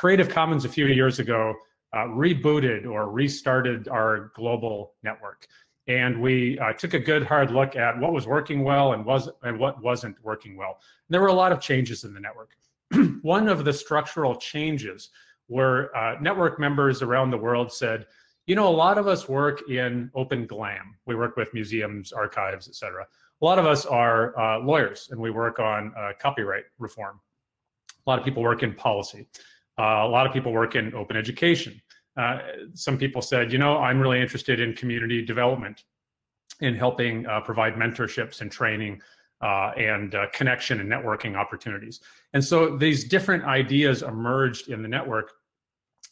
Creative Commons a few years ago uh, rebooted or restarted our global network. And we uh, took a good hard look at what was working well and was and what wasn't working well. And there were a lot of changes in the network. One of the structural changes were uh, network members around the world said, you know, a lot of us work in open GLAM. We work with museums, archives, et cetera. A lot of us are uh, lawyers and we work on uh, copyright reform. A lot of people work in policy. Uh, a lot of people work in open education. Uh, some people said, you know, I'm really interested in community development, in helping uh, provide mentorships and training uh, and connection and networking opportunities. And so these different ideas emerged in the network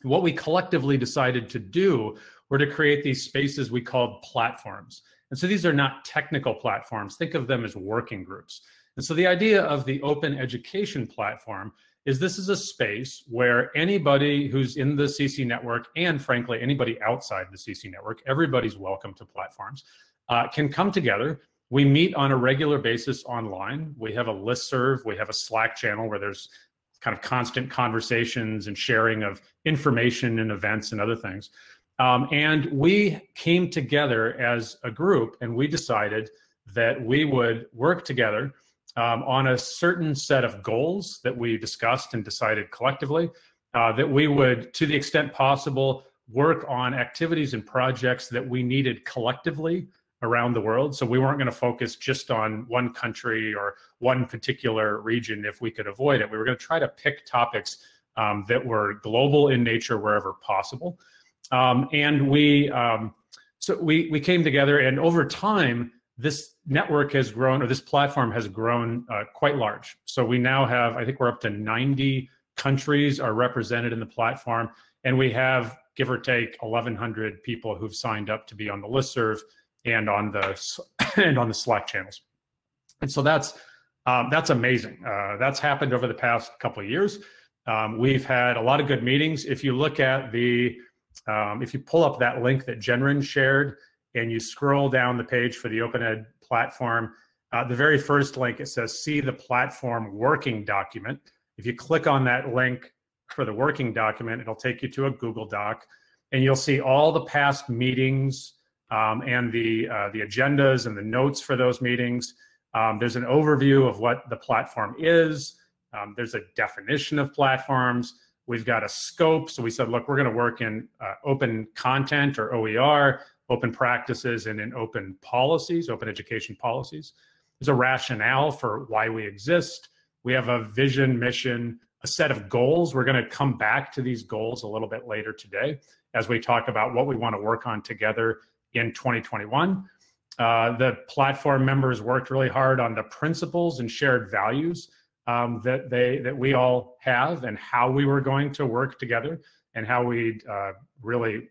what we collectively decided to do were to create these spaces we called platforms. And so these are not technical platforms. Think of them as working groups. And so the idea of the open education platform is this is a space where anybody who's in the CC network and frankly, anybody outside the CC network, everybody's welcome to platforms, uh, can come together. We meet on a regular basis online. We have a list serve. We have a Slack channel where there's kind of constant conversations and sharing of information and events and other things. Um, and we came together as a group and we decided that we would work together um, on a certain set of goals that we discussed and decided collectively, uh, that we would, to the extent possible, work on activities and projects that we needed collectively around the world. So we weren't going to focus just on one country or one particular region if we could avoid it. We were going to try to pick topics um, that were global in nature wherever possible. Um, and we, um, so we, we came together and over time, this network has grown, or this platform has grown uh, quite large. So we now have, I think we're up to 90 countries are represented in the platform, and we have, give or take, 1,100 people who've signed up to be on the listserv and on the and on the Slack channels. And so that's um, that's amazing. Uh, that's happened over the past couple of years. Um, we've had a lot of good meetings. If you look at the, um, if you pull up that link that Jennryn shared and you scroll down the page for the Open Ed platform, uh, the very first link, it says see the platform working document. If you click on that link for the working document, it'll take you to a Google Doc and you'll see all the past meetings, um, and the, uh, the agendas and the notes for those meetings. Um, there's an overview of what the platform is. Um, there's a definition of platforms. We've got a scope. So we said, look, we're going to work in uh, open content or OER, open practices, and in open policies, open education policies. There's a rationale for why we exist. We have a vision, mission, a set of goals. We're going to come back to these goals a little bit later today as we talk about what we want to work on together in 2021. Uh, the platform members worked really hard on the principles and shared values um, that they that we all have and how we were going to work together and how we uh, really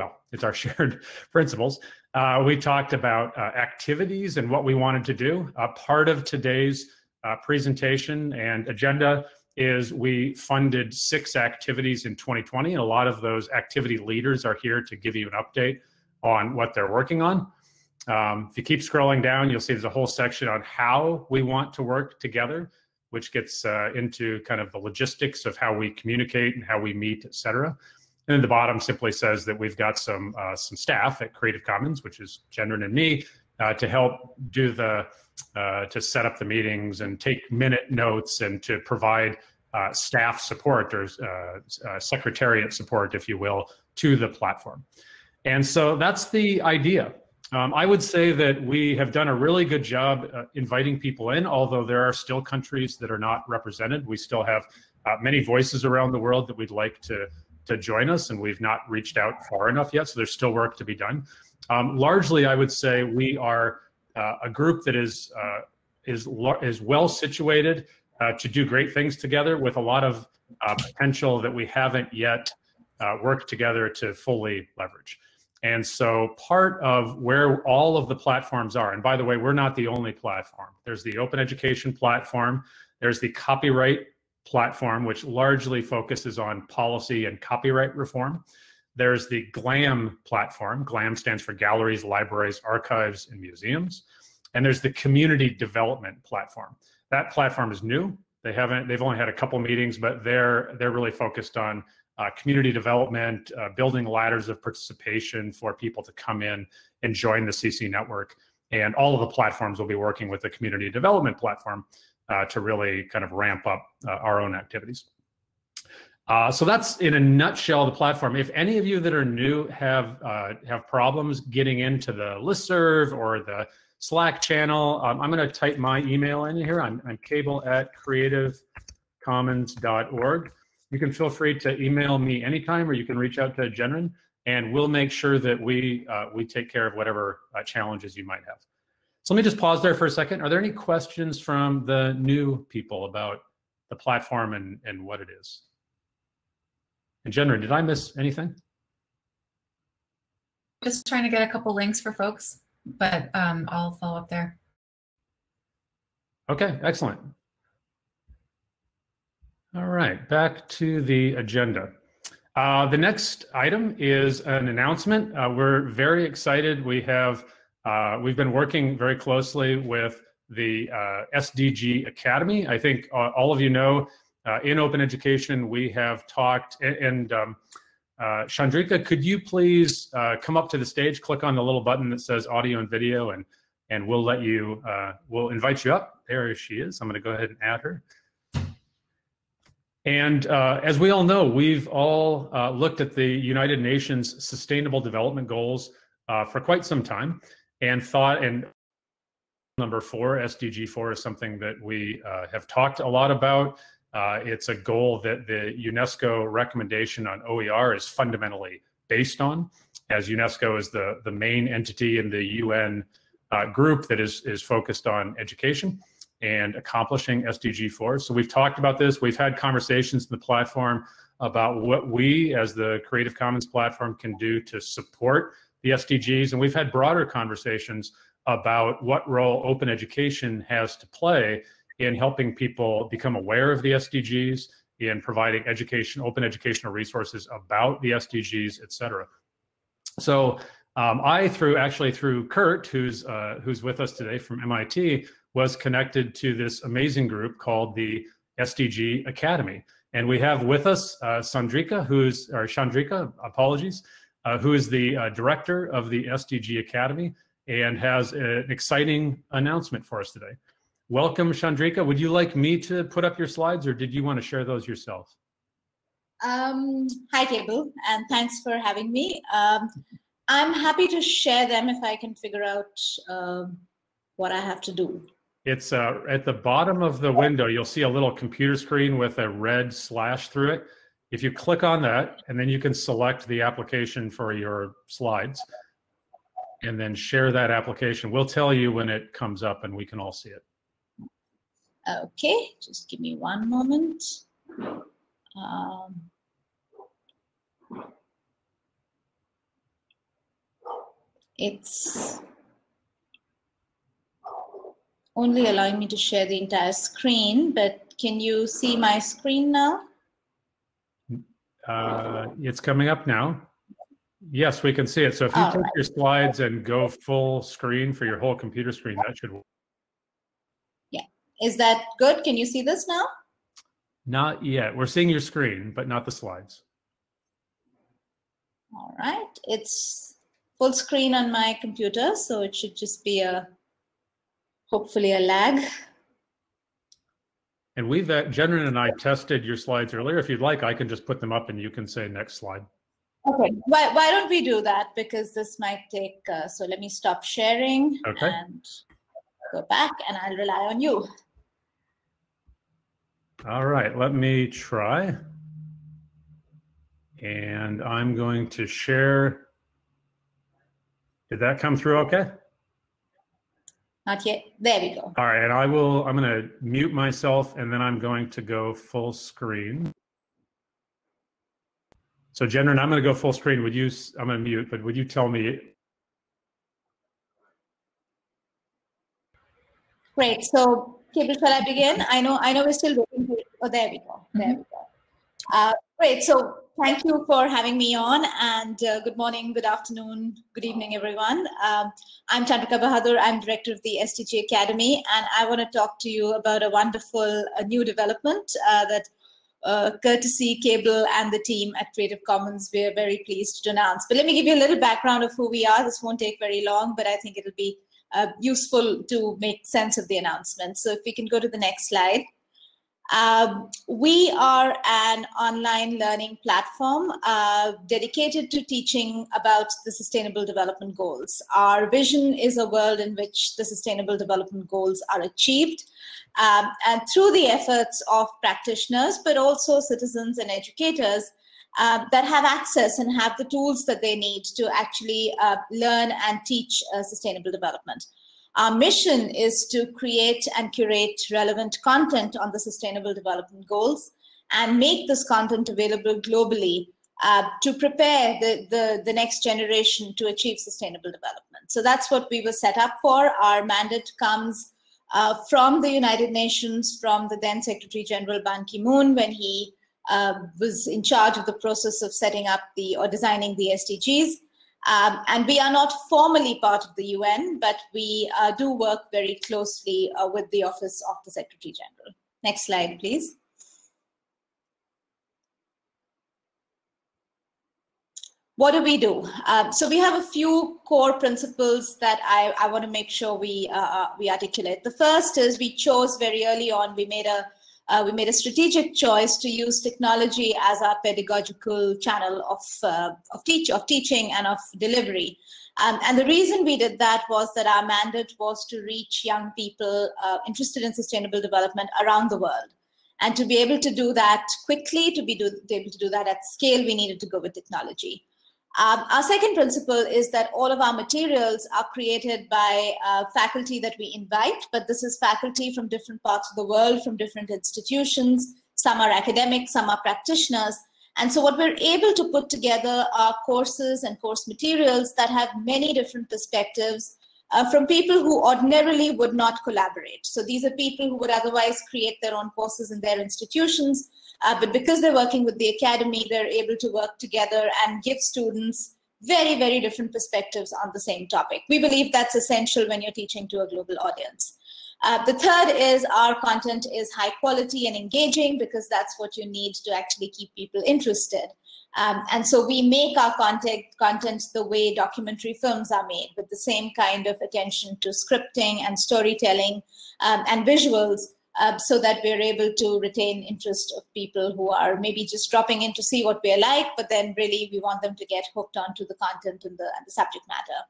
well it's our shared principles uh, we talked about uh, activities and what we wanted to do part of today's uh, presentation and agenda is we funded six activities in 2020 and a lot of those activity leaders are here to give you an update on what they're working on. Um, if you keep scrolling down, you'll see there's a whole section on how we want to work together, which gets uh, into kind of the logistics of how we communicate and how we meet, et cetera. And then the bottom simply says that we've got some uh, some staff at Creative Commons, which is Jennryn and me, uh, to help do the uh, to set up the meetings and take minute notes and to provide uh, staff support or uh, secretariat support, if you will, to the platform. And so that's the idea. Um, I would say that we have done a really good job uh, inviting people in, although there are still countries that are not represented. We still have uh, many voices around the world that we'd like to, to join us, and we've not reached out far enough yet, so there's still work to be done. Um, largely, I would say we are uh, a group that is, uh, is, is well situated uh, to do great things together with a lot of uh, potential that we haven't yet worked together to fully leverage. And so part of where all of the platforms are, and by the way, we're not the only platform. There's the open education platform. There's the copyright platform, which largely focuses on policy and copyright reform. There's the GLAM platform. GLAM stands for Galleries, Libraries, Archives, and Museums. And there's the Community Development Platform. That platform is new. They haven't. They've only had a couple meetings, but they're they're really focused on uh, community development, uh, building ladders of participation for people to come in and join the CC network. And all of the platforms will be working with the community development platform uh, to really kind of ramp up uh, our own activities. Uh, so that's in a nutshell the platform. If any of you that are new have uh, have problems getting into the listserv or the Slack channel, um, I'm going to type my email in here. I'm, I'm cable at creativecommons.org. You can feel free to email me anytime, or you can reach out to Jennryn, and we'll make sure that we uh, we take care of whatever uh, challenges you might have. So let me just pause there for a second. Are there any questions from the new people about the platform and, and what it is? And Jennryn, did I miss anything? Just trying to get a couple links for folks, but um, I'll follow up there. Okay, excellent. All right, back to the agenda. Uh, the next item is an announcement. Uh, we're very excited. We have uh, we've been working very closely with the uh, SDG Academy. I think uh, all of you know uh, in open education, we have talked, and, and um, uh, Chandrika, could you please uh, come up to the stage, click on the little button that says audio and video, and and we'll let you, uh, we'll invite you up. There she is. I'm going to go ahead and add her. And uh, as we all know, we've all uh, looked at the United Nations Sustainable Development Goals for quite some time and thought, and number four, SDG 4 is something that we have talked a lot about. Uh, it's a goal that the UNESCO recommendation on OER is fundamentally based on, as UNESCO is the, the main entity in the UN uh, group that is, is focused on education and accomplishing SDG 4. So we've talked about this. We've had conversations in the platform about what we as the Creative Commons platform can do to support the SDGs. And we've had broader conversations about what role open education has to play in helping people become aware of the SDGs, in providing education, open educational resources about the SDGs, et cetera. So um, I, through actually through Kurt, who's uh, who's with us today from MIT, was connected to this amazing group called the SDG Academy. And we have with us uh, Sandrika, who's, or Chandrika, apologies, uh, who is the uh, director of the SDG Academy and has an exciting announcement for us today. Welcome, Chandrika. Would you like me to put up your slides or did you want to share those yourself? Um, hi, Cable, and thanks for having me. Um, I'm happy to share them if I can figure out uh, what I have to do. It's uh, at the bottom of the window, you'll see a little computer screen with a red slash through it. If you click on that, and then you can select the application for your slides, and then share that application. We'll tell you when it comes up and we can all see it. Okay, just give me one moment. Um, it's only allowing me to share the entire screen, but can you see my screen now? Uh, it's coming up now. Yes, we can see it. So if you All take right. your slides and go full screen for your whole computer screen, that should work. Is that good? Can you see this now? Not yet. We're seeing your screen, but not the slides. All right. It's full screen on my computer, so it should just be a, hopefully a lag. And we've, uh, Jennryn and I tested your slides earlier. If you'd like, I can just put them up and you can say next slide. Okay, why, why don't we do that? Because this might take, uh, so let me stop sharing okay. and go back and I'll rely on you. All right, let me try. And I'm going to share. Did that come through okay? Not yet. There we go. All right, and I will, I'm going to mute myself and then I'm going to go full screen. So Jennryn, I'm going to go full screen. Would you, I'm going to mute, but would you tell me? Great. So Cable, shall I begin? I know, I know we're still waiting for, oh, there we go, there mm -hmm. we go. Uh, great, so thank you for having me on and uh, good morning, good afternoon, good evening, everyone. Um, I'm Chandrika Bahadur. I'm director of the SDG Academy and I want to talk to you about a wonderful new development uh, that uh, Courtesy Cable and the team at Creative Commons, we're very pleased to announce. But let me give you a little background of who we are. This won't take very long, but I think it'll be uh, useful to make sense of the announcement. So if we can go to the next slide. Um, we are an online learning platform uh, dedicated to teaching about the Sustainable Development Goals. Our vision is a world in which the Sustainable Development Goals are achieved um, and through the efforts of practitioners, but also citizens and educators uh, that have access and have the tools that they need to actually uh, learn and teach uh, sustainable development. Our mission is to create and curate relevant content on the Sustainable Development Goals and make this content available globally uh, to prepare the, the, the next generation to achieve sustainable development. So that's what we were set up for. Our mandate comes uh, from the United Nations, from the then Secretary General Ban Ki-moon when he uh, was in charge of the process of setting up the or designing the SDGs. Um, and we are not formally part of the UN, but we uh, do work very closely uh, with the Office of the Secretary General. Next slide, please. What do we do? Um, so we have a few core principles that I, I want to make sure we, uh, uh, we articulate. The first is we chose very early on, we made a uh, we made a strategic choice to use technology as our pedagogical channel of, uh, of, teach, of teaching and of delivery. Um, and the reason we did that was that our mandate was to reach young people uh, interested in sustainable development around the world. And to be able to do that quickly, to be do, able to do that at scale, we needed to go with technology. Um, our second principle is that all of our materials are created by uh, faculty that we invite, but this is faculty from different parts of the world, from different institutions. Some are academics, some are practitioners. And so what we're able to put together are courses and course materials that have many different perspectives uh, from people who ordinarily would not collaborate. So these are people who would otherwise create their own courses in their institutions, uh, but because they're working with the academy, they're able to work together and give students very, very different perspectives on the same topic. We believe that's essential when you're teaching to a global audience. Uh, the third is our content is high quality and engaging because that's what you need to actually keep people interested. Um, and so we make our content, the way documentary films are made with the same kind of attention to scripting and storytelling um, and visuals uh, so that we're able to retain interest of people who are maybe just dropping in to see what we're like, but then really we want them to get hooked onto the content and the, and the subject matter.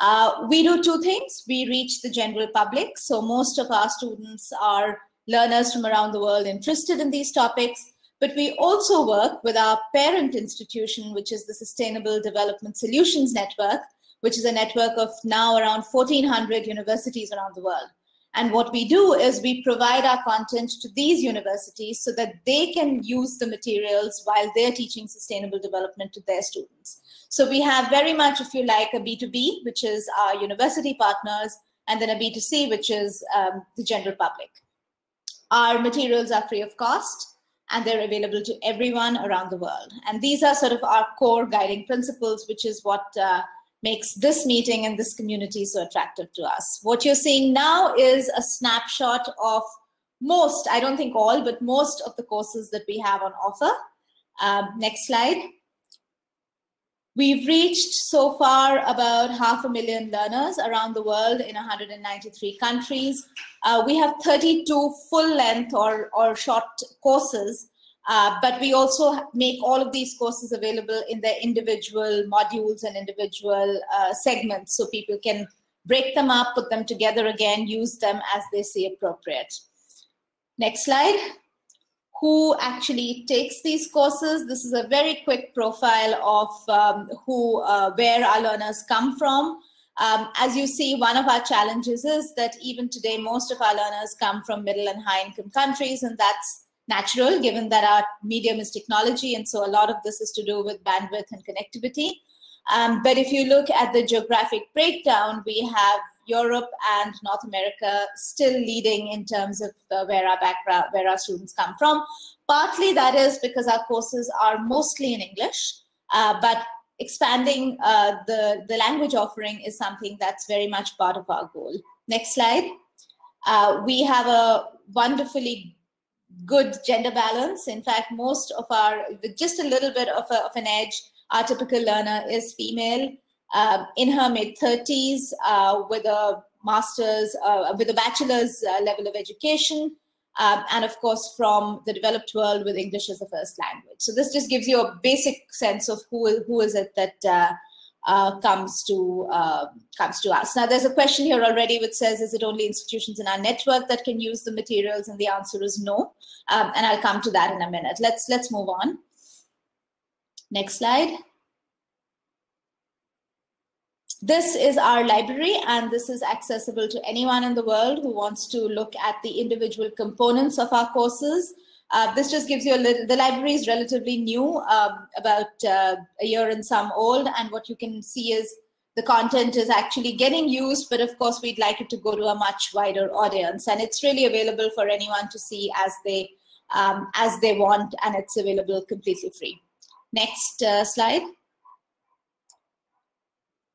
Uh, we do two things. We reach the general public. So most of our students are learners from around the world interested in these topics, but we also work with our parent institution, which is the Sustainable Development Solutions Network, which is a network of now around 1,400 universities around the world. And what we do is we provide our content to these universities so that they can use the materials while they're teaching sustainable development to their students. So we have very much, if you like, a B2B, which is our university partners, and then a B2C, which is um, the general public. Our materials are free of cost and they're available to everyone around the world. And these are sort of our core guiding principles, which is what uh, makes this meeting and this community so attractive to us. What you're seeing now is a snapshot of most, I don't think all, but most of the courses that we have on offer. Um, next slide. We've reached so far about half a million learners around the world in 193 countries. Uh, we have 32 full length or, or short courses uh, but we also make all of these courses available in their individual modules and individual uh, segments so people can break them up, put them together again, use them as they see appropriate. Next slide. Who actually takes these courses? This is a very quick profile of um, who, uh, where our learners come from. Um, as you see, one of our challenges is that even today, most of our learners come from middle and high income countries, and that's natural given that our medium is technology. And so a lot of this is to do with bandwidth and connectivity. Um, but if you look at the geographic breakdown, we have Europe and North America still leading in terms of uh, where our background, where our students come from. partly that is because our courses are mostly in English, uh, but expanding uh, the, the language offering is something that's very much part of our goal. Next slide. Uh, we have a wonderfully good gender balance. In fact, most of our, with just a little bit of, a, of an edge, our typical learner is female uh, in her mid 30s uh, with a master's, uh, with a bachelor's uh, level of education. Um, and of course, from the developed world with English as a first language. So this just gives you a basic sense of who, who is it that uh, uh, comes to uh, comes to us. Now, there's a question here already which says, "Is it only institutions in our network that can use the materials?" And the answer is no. Um, and I'll come to that in a minute. Let's let's move on. Next slide. This is our library, and this is accessible to anyone in the world who wants to look at the individual components of our courses. Uh, this just gives you a little, the library is relatively new, um, about uh, a year and some old, and what you can see is the content is actually getting used, but of course we'd like it to go to a much wider audience, and it's really available for anyone to see as they um, as they want, and it's available completely free. Next uh, slide.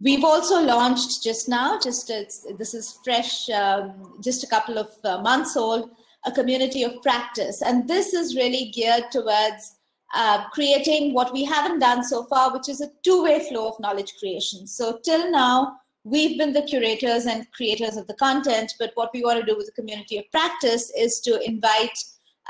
We've also launched just now, just this is fresh, um, just a couple of uh, months old, a community of practice. And this is really geared towards uh, creating what we haven't done so far, which is a two-way flow of knowledge creation. So till now, we've been the curators and creators of the content, but what we want to do with the community of practice is to invite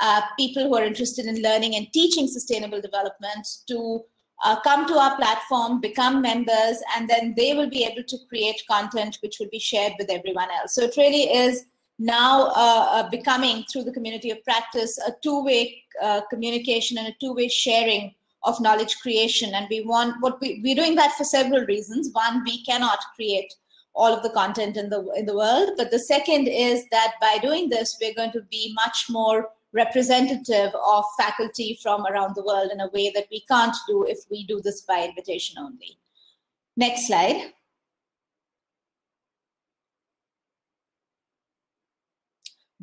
uh, people who are interested in learning and teaching sustainable development to uh, come to our platform, become members, and then they will be able to create content which will be shared with everyone else. So it really is now uh, uh, becoming through the community of practice a two-way uh, communication and a two-way sharing of knowledge creation. And we want what we, we're doing that for several reasons. One we cannot create all of the content in the in the world. But the second is that by doing this we're going to be much more representative of faculty from around the world in a way that we can't do if we do this by invitation only next slide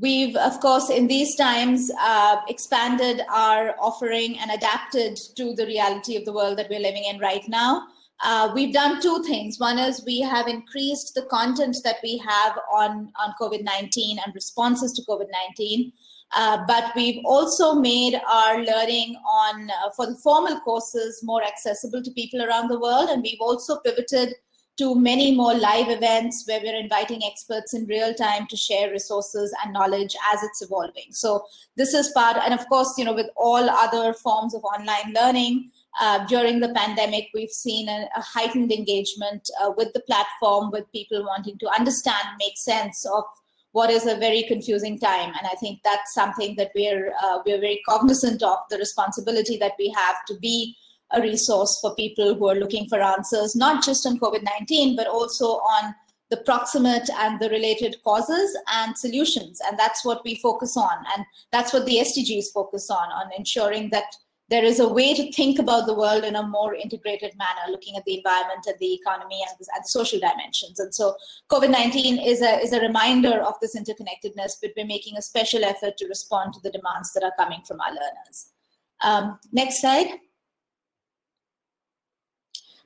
We've, of course, in these times, uh, expanded our offering and adapted to the reality of the world that we're living in right now. Uh, we've done two things. One is we have increased the content that we have on, on COVID-19 and responses to COVID-19. Uh, but we've also made our learning on uh, for the formal courses more accessible to people around the world. And we've also pivoted to many more live events where we're inviting experts in real time to share resources and knowledge as it's evolving. So this is part, and of course, you know, with all other forms of online learning, uh, during the pandemic, we've seen a, a heightened engagement uh, with the platform, with people wanting to understand, make sense of what is a very confusing time. And I think that's something that we're uh, we're very cognizant of the responsibility that we have to be a resource for people who are looking for answers, not just on COVID-19, but also on the proximate and the related causes and solutions. And that's what we focus on. And that's what the SDGs focus on, on ensuring that there is a way to think about the world in a more integrated manner, looking at the environment and the economy and the, and the social dimensions. And so COVID-19 is a, is a reminder of this interconnectedness, but we're making a special effort to respond to the demands that are coming from our learners. Um, next slide.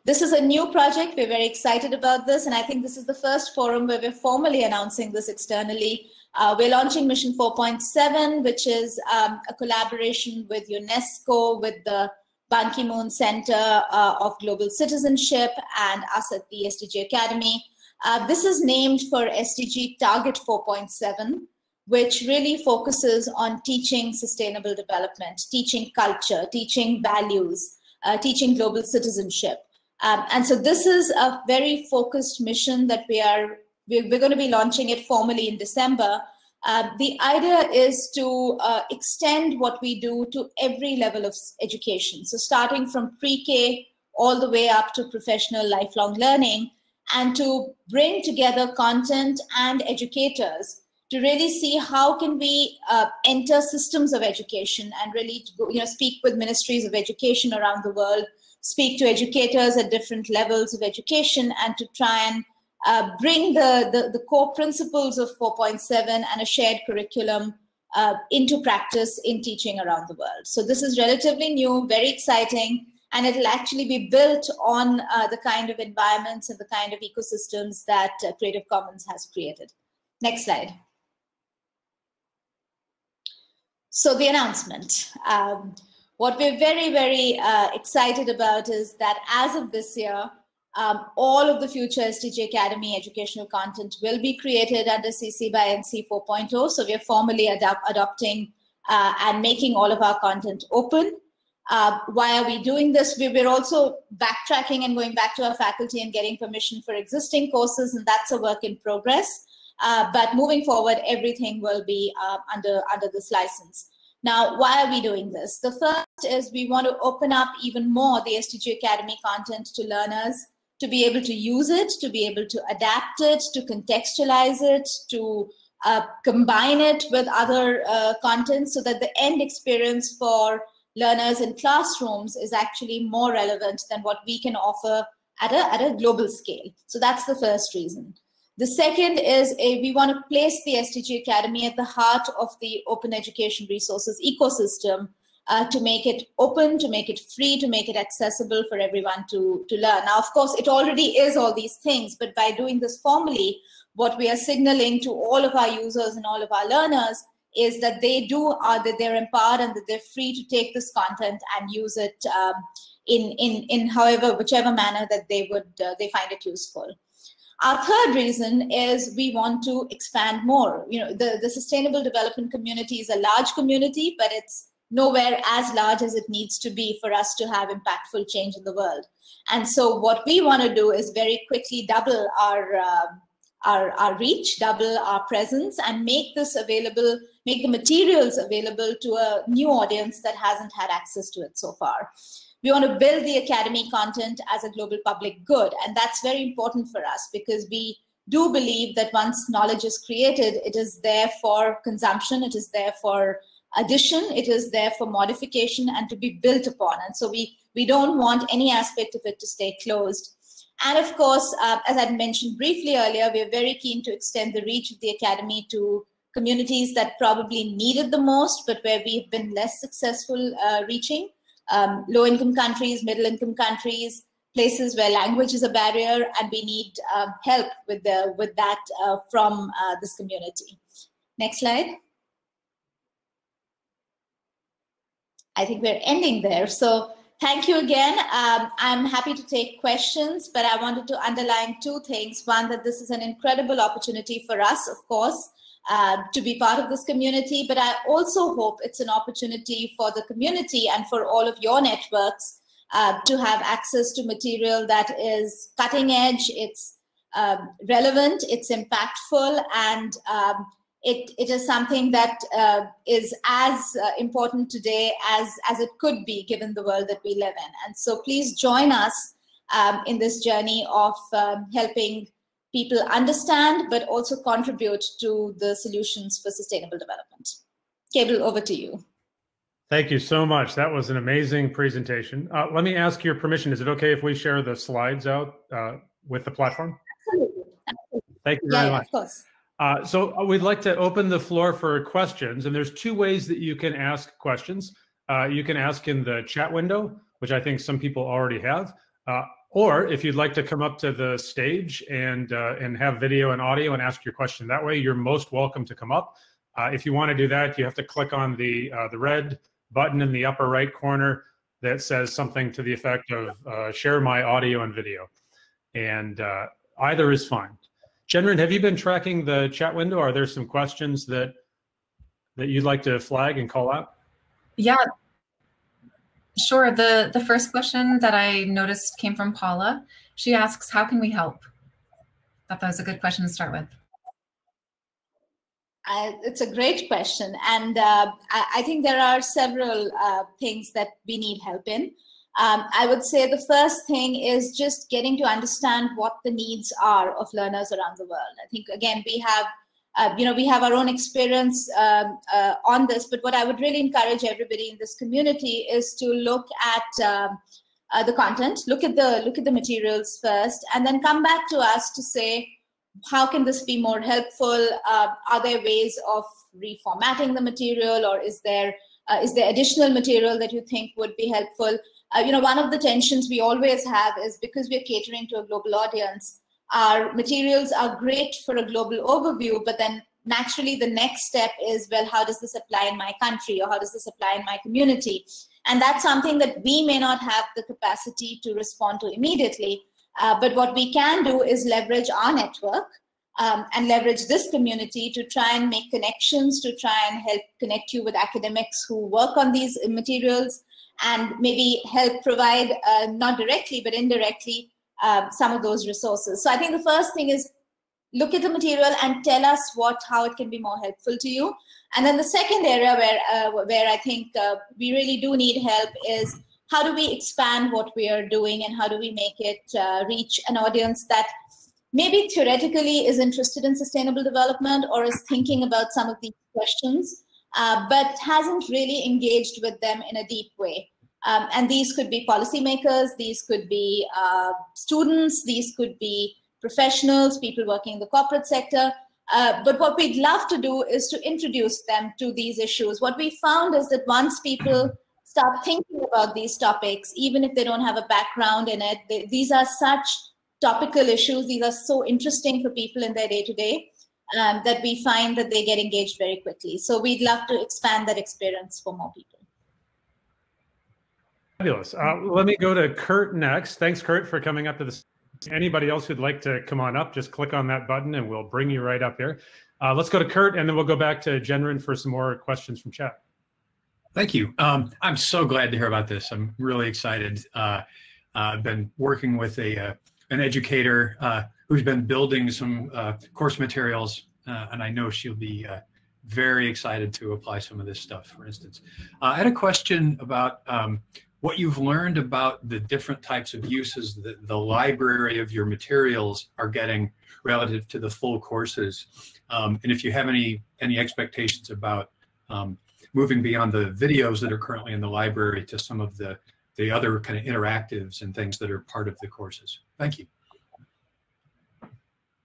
This is a new project. We're very excited about this. And I think this is the first forum where we're formally announcing this externally. Uh, we're launching Mission 4.7, which is um, a collaboration with UNESCO, with the Ban Ki-moon Center uh, of Global Citizenship and us at the SDG Academy. Uh, this is named for SDG Target 4.7, which really focuses on teaching sustainable development, teaching culture, teaching values, uh, teaching global citizenship. Um, and so this is a very focused mission that we are, we're, we're going to be launching it formally in December. Uh, the idea is to uh, extend what we do to every level of education. So starting from pre-K all the way up to professional lifelong learning and to bring together content and educators to really see how can we uh, enter systems of education and really you know speak with ministries of education around the world speak to educators at different levels of education and to try and uh, bring the, the, the, core principles of 4.7 and a shared curriculum uh, into practice in teaching around the world. So this is relatively new, very exciting, and it'll actually be built on uh, the kind of environments and the kind of ecosystems that uh, Creative Commons has created. Next slide. So the announcement. Um, what we're very, very uh, excited about is that as of this year, um, all of the future SDG Academy educational content will be created under CC by NC 4.0. So we are formally adopting uh, and making all of our content open. Uh, why are we doing this? We, are also backtracking and going back to our faculty and getting permission for existing courses, and that's a work in progress. Uh, but moving forward, everything will be uh, under, under this license. Now, why are we doing this? The first is we want to open up even more the SDG Academy content to learners to be able to use it, to be able to adapt it, to contextualize it, to uh, combine it with other uh, content so that the end experience for learners in classrooms is actually more relevant than what we can offer at a, at a global scale. So that's the first reason. The second is a, we want to place the SDG Academy at the heart of the open education resources ecosystem uh, to make it open, to make it free, to make it accessible for everyone to, to learn. Now, of course, it already is all these things, but by doing this formally, what we are signaling to all of our users and all of our learners is that they do, uh, that they're empowered and that they're free to take this content and use it um, in, in, in however, whichever manner that they would, uh, they find it useful. Our third reason is we want to expand more. You know, the, the sustainable development community is a large community, but it's nowhere as large as it needs to be for us to have impactful change in the world. And so what we want to do is very quickly double our, uh, our, our reach, double our presence, and make this available, make the materials available to a new audience that hasn't had access to it so far. We want to build the academy content as a global public good. And that's very important for us because we do believe that once knowledge is created, it is there for consumption, it is there for addition, it is there for modification and to be built upon. And so we, we don't want any aspect of it to stay closed. And of course, uh, as I mentioned briefly earlier, we're very keen to extend the reach of the Academy to communities that probably need it the most, but where we've been less successful uh, reaching. Um, low-income countries, middle-income countries, places where language is a barrier, and we need um, help with, the, with that uh, from uh, this community. Next slide. I think we're ending there. So thank you again. Um, I'm happy to take questions, but I wanted to underline two things. One, that this is an incredible opportunity for us, of course, uh, to be part of this community, but I also hope it's an opportunity for the community and for all of your networks uh, to have access to material that is cutting edge, it's um, relevant, it's impactful, and um, it, it is something that uh, is as uh, important today as, as it could be given the world that we live in. And so please join us um, in this journey of um, helping people understand, but also contribute to the solutions for sustainable development. Cable, over to you. Thank you so much. That was an amazing presentation. Uh, let me ask your permission. Is it okay if we share the slides out uh, with the platform? Absolutely. Absolutely. Thank you very yeah, much. Of course. Uh, so uh, we'd like to open the floor for questions, and there's two ways that you can ask questions. Uh, you can ask in the chat window, which I think some people already have, uh, or if you'd like to come up to the stage and uh, and have video and audio and ask your question that way, you're most welcome to come up. Uh, if you want to do that, you have to click on the the red button in the upper right corner that says something to the effect of "Share my audio and video," and either is fine. Jennryn, have you been tracking the chat window? Are there some questions that that you'd like to flag and call out? Yeah, sure. The the first question that I noticed came from Paula. She asks, "How can we help?" Thought that was a good question to start with. Uh, it's a great question, and uh, I, I, think there are several uh, things that we need help in. Um, I would say the first thing is just getting to understand what the needs are of learners around the world. I think again we have, uh, you know, we have our own experience um, uh, on this, but what I would really encourage everybody in this community is to look at um, uh, the content, look at the look at the materials first, and then come back to us to say how can this be more helpful? Uh, are there ways of reformatting the material, or is there uh, is there additional material that you think would be helpful? Uh, you know, one of the tensions we always have is because we're catering to a global audience, our materials are great for a global overview, but then naturally the next step is, well, how does this apply in my country or how does this apply in my community? And that's something that we may not have the capacity to respond to immediately. Uh, but what we can do is leverage our network um, and leverage this community to try and make connections, to try and help connect you with academics who work on these materials and maybe help provide, uh, not directly, but indirectly, uh, some of those resources. So I think the first thing is look at the material and tell us what how it can be more helpful to you. And then the second area where, uh, where I think uh, we really do need help is how do we expand what we are doing and how do we make it uh, reach an audience that maybe theoretically is interested in sustainable development or is thinking about some of these questions, uh, but hasn't really engaged with them in a deep way. Um, and these could be policymakers, these could be uh, students, these could be professionals, people working in the corporate sector. Uh, but what we'd love to do is to introduce them to these issues. What we found is that once people start thinking about these topics, even if they don't have a background in it, they, these are such topical issues. These are so interesting for people in their day to day that we find that they get engaged very quickly. So we'd love to expand that experience for more people. Fabulous. Uh, let me go to Kurt next. Thanks, Kurt, for coming up to this. Anybody else who'd like to come on up, just click on that button and we'll bring you right up here. Uh, let's go to Kurt and then we'll go back to Jennryn for some more questions from chat. Thank you. Um, I'm so glad to hear about this. I'm really excited. Uh, I've been working with a uh, an educator uh, who's been building some uh, course materials, uh, and I know she'll be uh, very excited to apply some of this stuff, for instance. Uh, I had a question about um, what you've learned about the different types of uses that the library of your materials are getting relative to the full courses, um, and if you have any any expectations about um, moving beyond the videos that are currently in the library to some of the the other kind of interactives and things that are part of the courses. Thank you.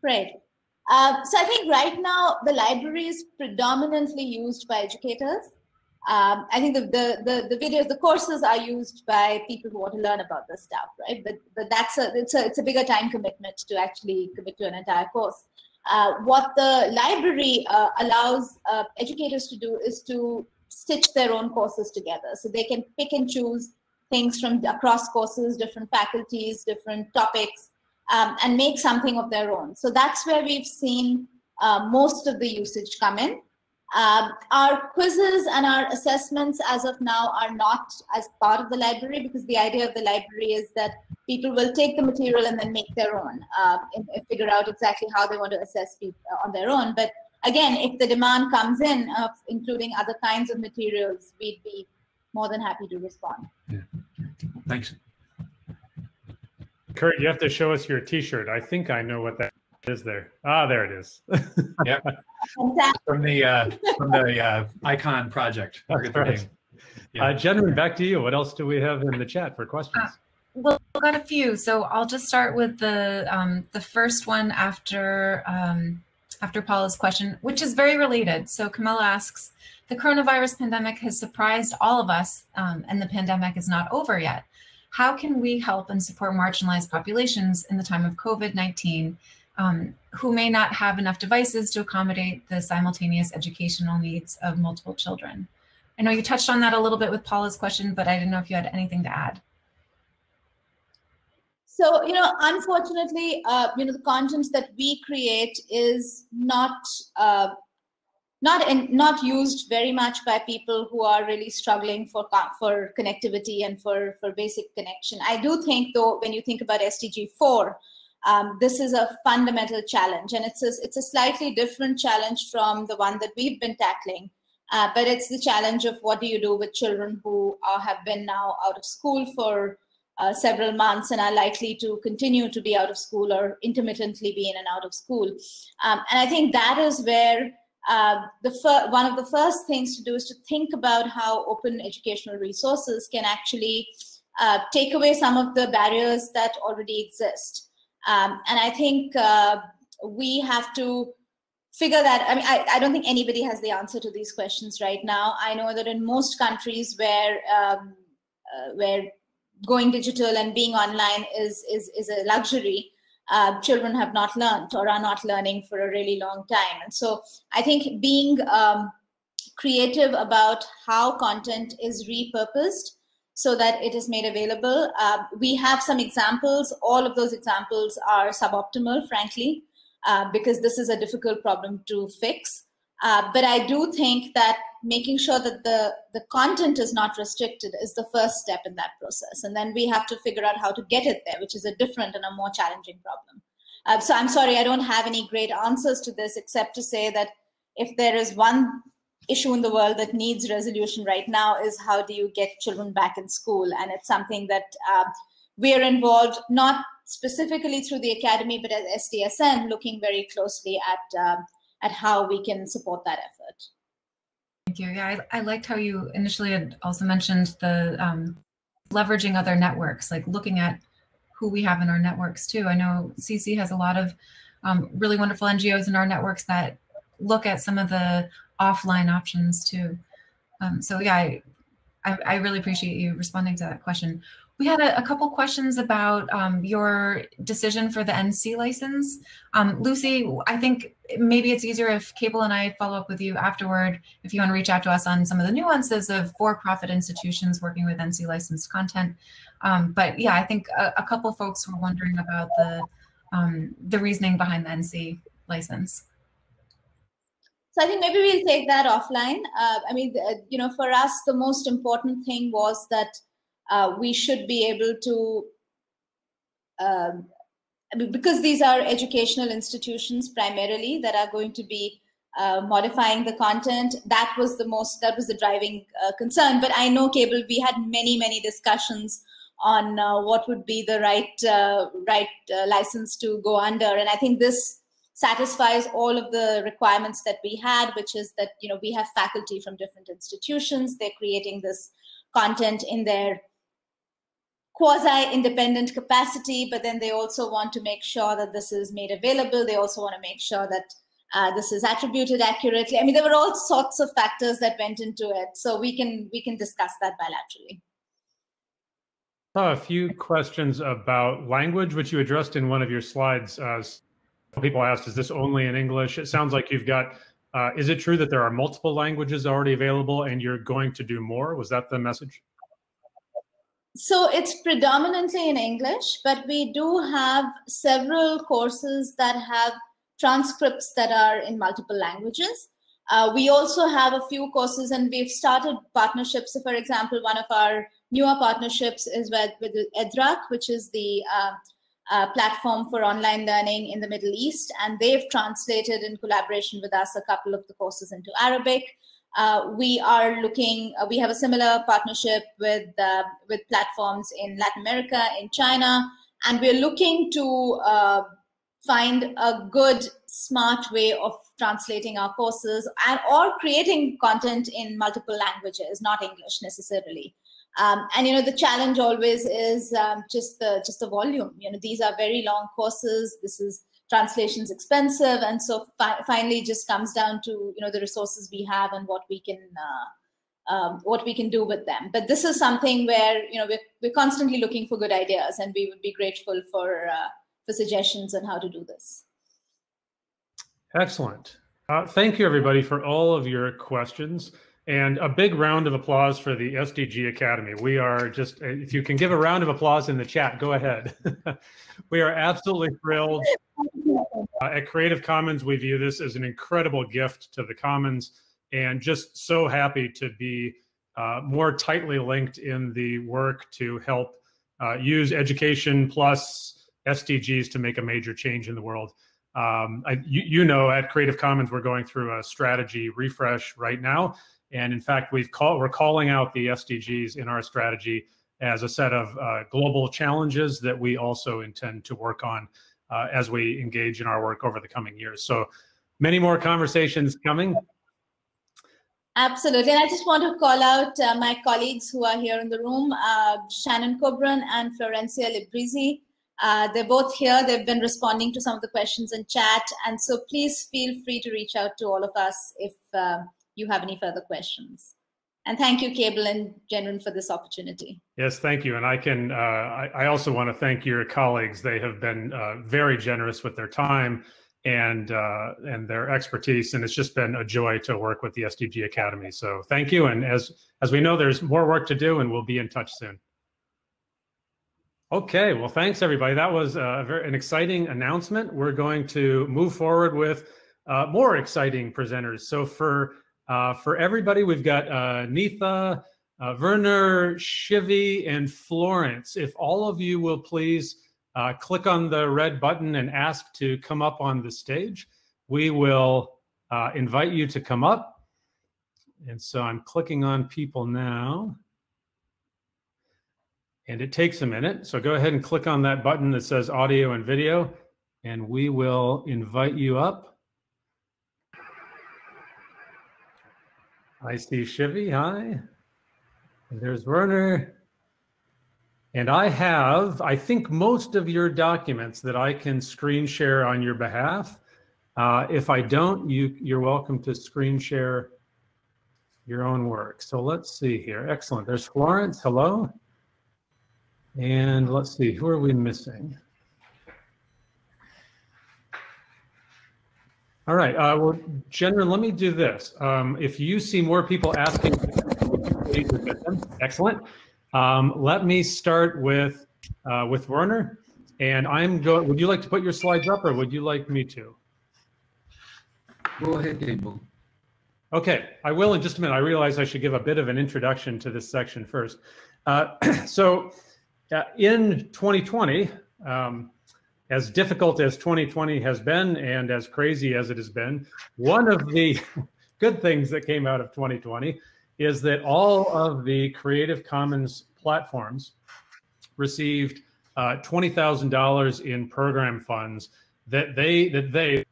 Great. Uh, so I think right now the library is predominantly used by educators. Um, I think the, the, the, the, videos, the courses are used by people who want to learn about this stuff, right? But, but that's a, it's a, it's a bigger time commitment to actually commit to an entire course. Uh, what the library uh, allows uh, educators to do is to stitch their own courses together. So they can pick and choose things from across courses, different faculties, different topics, um, and make something of their own. So that's where we've seen uh, most of the usage come in. Um, our quizzes and our assessments as of now are not as part of the library because the idea of the library is that people will take the material and then make their own uh, and, and, figure out exactly how they want to assess people uh, on their own. But again, if the demand comes in, uh, including other kinds of materials, we'd be more than happy to respond. Yeah. Thanks. Kurt, you have to show us your T-shirt. I think I know what that is there. Ah, there it is. yep. From the uh, from the uh, icon project. That's right. Yeah. Uh, Jennifer, back to you. What else do we have in the chat for questions? Uh, well, we've got a few. So I'll just start with the um, the first one after um, after Paula's question, which is very related. So Camilla asks, the coronavirus pandemic has surprised all of us, um, and the pandemic is not over yet. How can we help and support marginalized populations in the time of COVID-19 um, who may not have enough devices to accommodate the simultaneous educational needs of multiple children? I know you touched on that a little bit with Paula's question, but I didn't know if you had anything to add. So, you know, unfortunately, uh, you know, the content that we create is not uh, not in, not used very much by people who are really struggling for for connectivity and for for basic connection. I do think, though, when you think about SDG four, um, this is a fundamental challenge, and it's a, it's a slightly different challenge from the one that we've been tackling. Uh, but it's the challenge of what do you do with children who have been now out of school for uh, several months and are likely to continue to be out of school or intermittently be in and out of school. Um, and I think that is where uh, the one of the first things to do is to think about how open educational resources can actually uh, take away some of the barriers that already exist. Um, and I think uh, we have to figure that i mean I, I don't think anybody has the answer to these questions right now i know that in most countries where um, uh, where going digital and being online is is is a luxury uh, children have not learned or are not learning for a really long time and so i think being um, creative about how content is repurposed so that it is made available uh, we have some examples all of those examples are suboptimal frankly uh, because this is a difficult problem to fix. Uh, but I do think that making sure that the, the content is not restricted is the first step in that process. And then we have to figure out how to get it there, which is a different and a more challenging problem. Uh, so I'm sorry, I don't have any great answers to this except to say that if there is one issue in the world that needs resolution right now is how do you get children back in school? And it's something that uh, we're involved not specifically through the academy, but as SDSN, looking very closely at um, at how we can support that effort. Thank you. Yeah, I, I liked how you initially had also mentioned the um, leveraging other networks, like looking at who we have in our networks too. I know CC has a lot of um, really wonderful NGOs in our networks that look at some of the offline options too. Um, so yeah, I, I, I really appreciate you responding to that question. We had a, a couple questions about um, your decision for the NC license. Um, Lucy, I think maybe it's easier if Cable and I follow up with you afterward if you want to reach out to us on some of the nuances of for-profit institutions working with NC licensed content. Um, but yeah, I think a, a, couple folks were wondering about the um, the reasoning behind the NC license. So I think maybe we'll take that offline. Uh, I mean, you know, for us, the most important thing was that uh, we should be able to, um, because these are educational institutions primarily that are going to be uh, modifying the content. That was the most, that was the driving uh, concern. But I know cable, we had many, many discussions on uh, what would be the right, uh, right uh, license to go under. And I think this satisfies all of the requirements that we had, which is that, you know, we have faculty from different institutions. They're creating this content in their quasi-independent capacity, but then they also want to make sure that this is made available. They also want to make sure that uh, this is attributed accurately. I mean, there were all sorts of factors that went into it. So we can we can discuss that bilaterally. a few questions about language, which you addressed in one of your slides. Uh, people asked, is this only in English? It sounds like you've got, uh, is it true that there are multiple languages already available and you're going to do more? Was that the message? So it's predominantly in English, but we do have several courses that have transcripts that are in multiple languages. Uh, we also have a few courses and we've started partnerships. So for example, one of our newer partnerships is with, with which is the uh, uh, platform for online learning in the Middle East. And they've translated in collaboration with us a couple of the courses into Arabic. Uh, we are looking, uh, we have a similar partnership with, uh, with platforms in Latin America, in China, and we're looking to uh, find a good, smart way of translating our courses and or creating content in multiple languages, not English necessarily. Um, and you know the challenge always is um, just the just the volume. You know these are very long courses. This is translation's expensive and so fi finally just comes down to you know the resources we have and what we can uh, um, what we can do with them. But this is something where you know we're, we're constantly looking for good ideas and we would be grateful for uh, for suggestions on how to do this. Excellent. Uh, thank you everybody for all of your questions and a big round of applause for the SDG Academy. We are just, if you can give a round of applause in the chat, go ahead. we are absolutely thrilled uh, at Creative Commons, we view this as an incredible gift to the Commons and just so happy to be uh, more tightly linked in the work to help uh, use education plus SDGs to make a major change in the world. Um, I, you, you, know, at Creative Commons, we're going through a strategy refresh right now. And in fact, we've call, we're calling out the SDGs in our strategy as a set of uh, global challenges that we also intend to work on uh, as we engage in our work over the coming years. So many more conversations coming. Absolutely. And I just want to call out uh, my colleagues who are here in the room, uh, Shannon Kobran and Florencia Librizzi. Uh, they're both here. They've been responding to some of the questions in chat. And so please feel free to reach out to all of us if uh, you have any further questions. And thank you, Cable and Jennryn, for this opportunity. Yes, thank you. And I can, uh, I, I, also want to thank your colleagues. They have been uh, very generous with their time and uh, and their expertise, and it's just been a joy to work with the SDG Academy. So thank you. And as as we know, there's more work to do, and we'll be in touch soon. Okay, well, thanks everybody. That was uh, very, an exciting announcement. We're going to move forward with uh, more exciting presenters. So for uh, for everybody, we've got uh, uh, Werner, Shivi, and Florence. If all of you will please uh, click on the red button and ask to come up on the stage, we will invite you to come up. And so I'm clicking on people now and it takes a minute. So go ahead and click on that button that says audio and video, and we will invite you up. I see Shivi, hi. And there's Werner. And I have, I think, most of your documents that I can screen share on your behalf. Uh, if I don't, you, you're welcome to screen share your own work. So let's see here. Excellent. There's Florence. Hello. And let's see, who are we missing? All right, uh, well, Jennryn, let me do this. Um, if you see more people asking, excellent. Um, let me start with uh, with Werner, and I'm going. Would you like to put your slides up, or would you like me to? Go ahead, Cable. Okay, I will in just a minute. I realize I should give a bit of an introduction to this section first. Uh, so uh, in 2020, um, as difficult as 2020 has been and as crazy as it has been, one of the good things that came out of 2020 is that all of the Creative Commons platforms received uh, $20,000 in program funds that they that they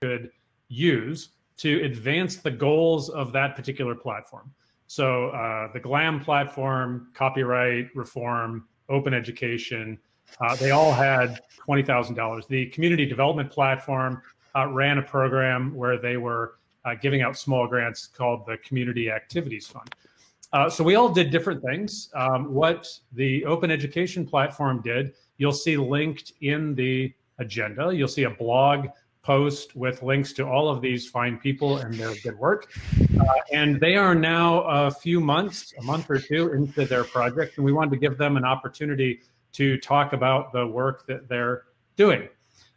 could use to advance the goals of that particular platform. So uh, the GLAM platform, copyright reform, open education, uh, they all had $20,000. The community development platform uh, ran a program where they were uh, giving out small grants called the Community Activities Fund. Uh, so we all did different things. Um, what the open education platform did, you'll see linked in the agenda. You'll see a blog post with links to all of these fine people and their good work. Uh, and they are now a few months, a month or two into their project, and we wanted to give them an opportunity to talk about the work that they're doing.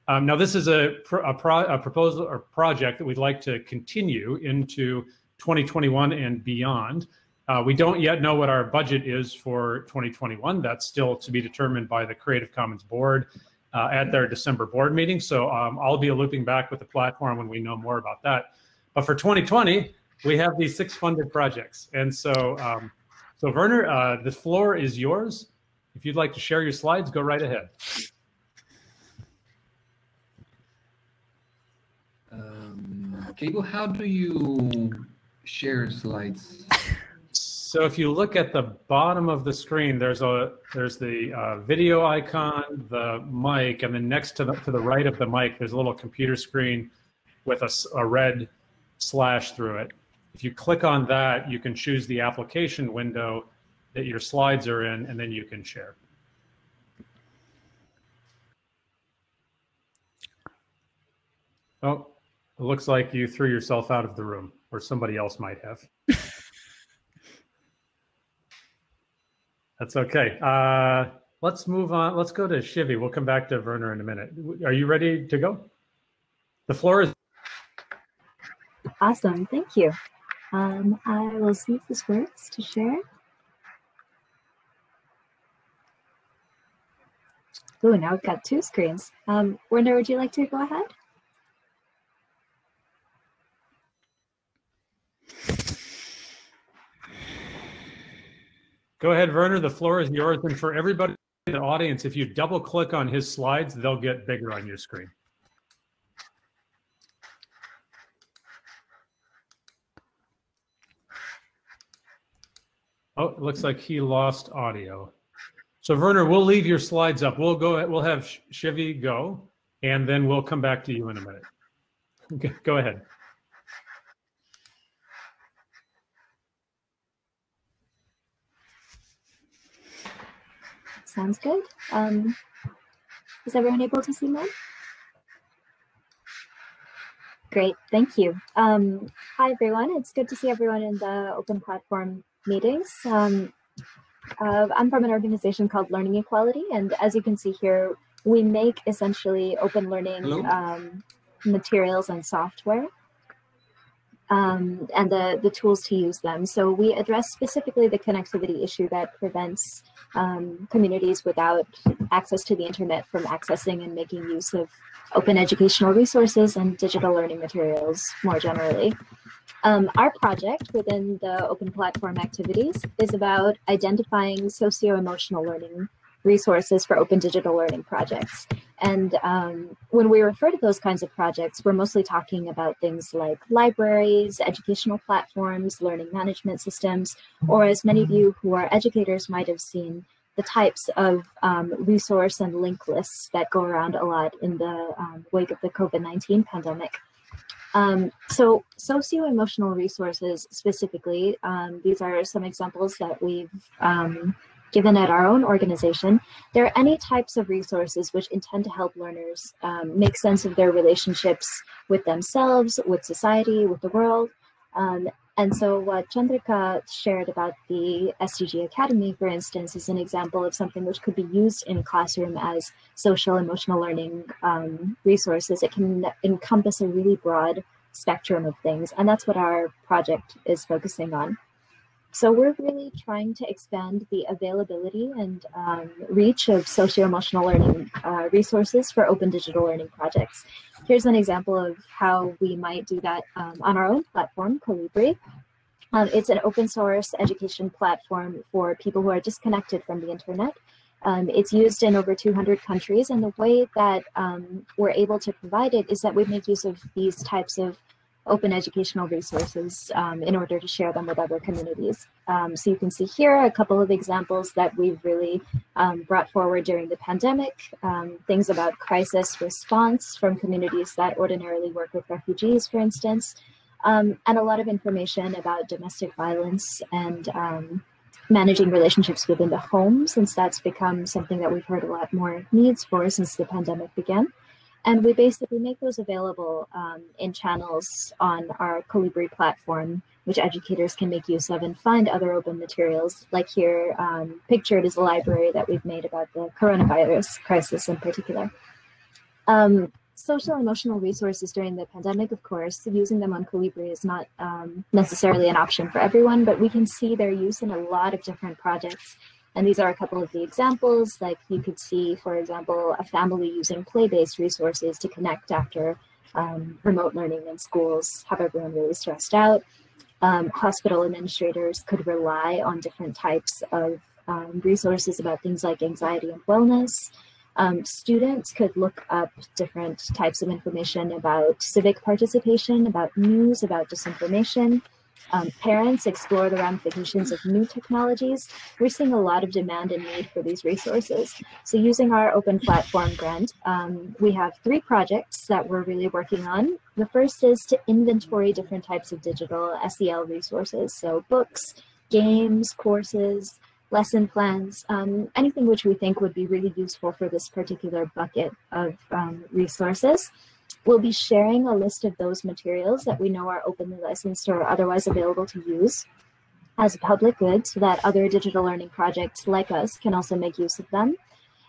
Um, now, this is a, a, pro, a, proposal or project that we'd like to continue into 2021 and beyond. Uh, we don't yet know what our budget is for 2021. That's still to be determined by the Creative Commons board uh, at their December board meeting. So um, I'll be looping back with the platform when we know more about that. But for 2020, we have these six funded projects. And so, um, so Werner, uh, the floor is yours. If you'd like to share your slides, go right ahead. Um, Cable, how do you share slides? So if you look at the bottom of the screen, there's a there's the uh, video icon, the mic, and then next to the to the right of the mic, there's a little computer screen with a, a red slash through it. If you click on that, you can choose the application window that your slides are in, and then you can share. Oh, it looks like you threw yourself out of the room, or somebody else might have. That's okay. Uh, let's move on. Let's go to Shivi. We'll come back to Werner in a minute. Are you ready to go? The floor is. Awesome. Thank you. Um, I will see if this works to share. Oh, now we've got two screens. Um, Werner, would you like to go ahead? Go ahead, Werner. The floor is yours. And for everybody in the audience, if you double click on his slides, they'll get bigger on your screen. Oh, it looks like he lost audio. So Werner, we'll leave your slides up. We'll go. We'll have Shivi go, and then we'll come back to you in a minute. Okay, go ahead. Sounds good. Um, is everyone able to see mine? Great, thank you. Um, hi, everyone. It's good to see everyone in the open platform meetings. Um, uh, I'm from an organization called Learning Equality, and as you can see here, we make essentially open learning um, materials and software um, and the, the tools to use them. So we address specifically the connectivity issue that prevents um, communities without access to the internet from accessing and making use of open educational resources and digital learning materials more generally. Um, our project within the open platform activities is about identifying socio-emotional learning resources for open digital learning projects. And um, when we refer to those kinds of projects, we're mostly talking about things like libraries, educational platforms, learning management systems, or as many of you who are educators might have seen, the types of um, resource and link lists that go around a lot in the um, wake of the COVID-19 pandemic. Um, so socio-emotional resources specifically, um, these are some examples that we've um, given at our own organization, there are any types of resources which intend to help learners um, make sense of their relationships with themselves, with society, with the world. Um, and so what Chandrika shared about the SDG Academy, for instance, is an example of something which could be used in a classroom as social emotional learning um, resources. It can encompass a really broad spectrum of things. And that's what our project is focusing on. So we're really trying to expand the availability and um, reach of socio-emotional learning uh, resources for open digital learning projects. Here's an example of how we might do that um, on our own platform, Kolibri. Um, it's an open source education platform for people who are disconnected from the internet. Um, it's used in over 200 countries, and the way that um, we're able to provide it is that we make use of these types of open educational resources um, in order to share them with other communities. Um, so you can see here a couple of examples that we've really um, brought forward during the pandemic, um, things about crisis response from communities that ordinarily work with refugees, for instance, um, and a lot of information about domestic violence and um, managing relationships within the home, since that's become something that we've heard a lot more needs for since the pandemic began. And we basically make those available um, in channels on our Kolibri platform, which educators can make use of and find other open materials. Like here, um, pictured is a library that we've made about the coronavirus crisis in particular. Um, social emotional resources during the pandemic, of course, using them on Kolibri is not um, necessarily an option for everyone, but we can see their use in a lot of different projects and these are a couple of the examples, like you could see, for example, a family using play-based resources to connect after um, remote learning in schools, have everyone really stressed out. Um, hospital administrators could rely on different types of um, resources about things like anxiety and wellness. Um, students could look up different types of information about civic participation, about news, about disinformation um, parents explore the ramifications of new technologies, we're seeing a lot of demand and need for these resources. So using our open platform grant, um, we have three projects that we're really working on. The first is to inventory different types of digital SEL resources. So books, games, courses, lesson plans, um, anything which we think would be really useful for this particular bucket of um, resources. We'll be sharing a list of those materials that we know are openly licensed or otherwise available to use as a public good so that other digital learning projects like us can also make use of them.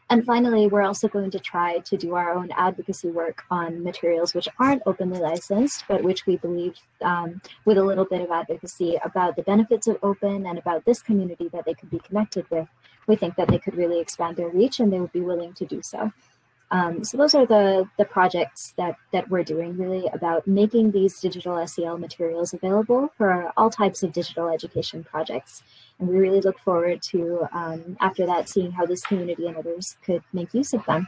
And finally, we're also going to try to do our own advocacy work on materials which aren't openly licensed, but which we believe um, with a little bit of advocacy about the benefits of open and about this community that they could be connected with, we think that they could really expand their reach and they would be willing to do so. Um, so those are the, the projects that, that we're doing really about making these digital SEL materials available for all types of digital education projects. And we really look forward to, um, after that, seeing how this community and others could make use of them.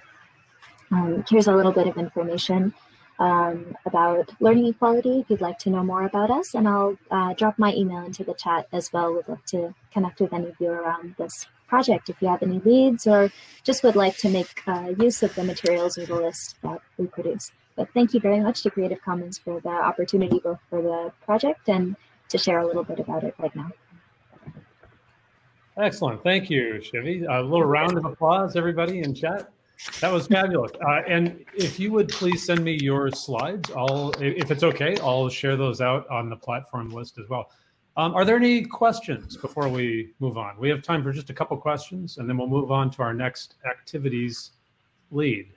Um, here's a little bit of information um, about learning equality if you'd like to know more about us. And I'll uh, drop my email into the chat as well. We'd love to connect with any of you around this project if you have any leads or just would like to make uh, use of the materials or the list that we produce. But thank you very much to Creative Commons for the opportunity both for the project and to share a little bit about it right now. Excellent. Thank you, Shivi. A little round of applause, everybody in chat. That was fabulous. Uh, and if you would please send me your slides, I'll, if it's okay, I'll share those out on the platform list as well. Um, are there any questions before we move on? We have time for just a couple questions, and then we'll move on to our next activities lead.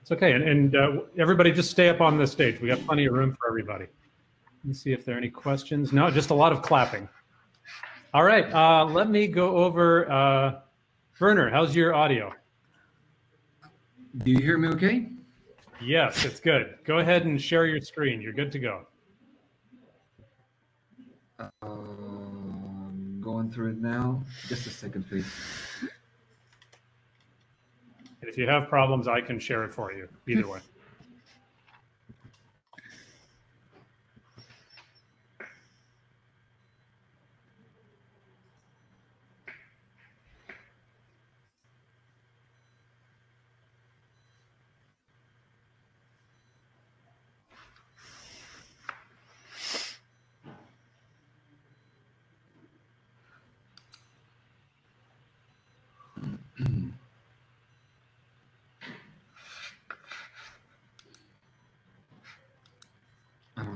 It's okay, and, and uh, everybody just stay up on the stage. We got plenty of room for everybody. Let me see if there are any questions. No, just a lot of clapping. All right, uh, let me go over. Werner, how's your audio? Do you hear me okay? Yes, it's good. Go ahead and share your screen. You're good to go. Uh, going through it now. Just a second, please. If you have problems, I can share it for you. Either way.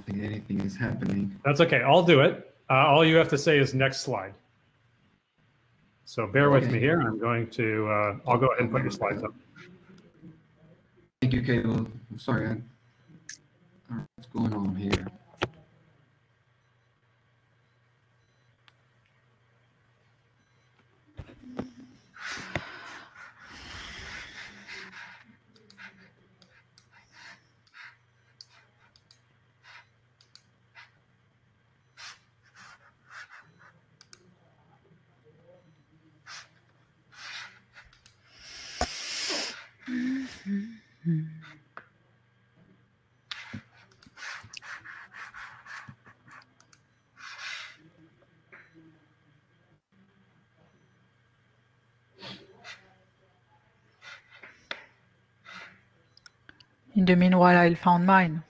think anything is happening. That's okay. I'll do it. Uh, all you have to say is next slide. So bear with me here. I'm going to, uh, I'll go ahead and put your slides up. Thank you, Cable. I'm sorry. I, what's going on here? In the meanwhile, I found mine.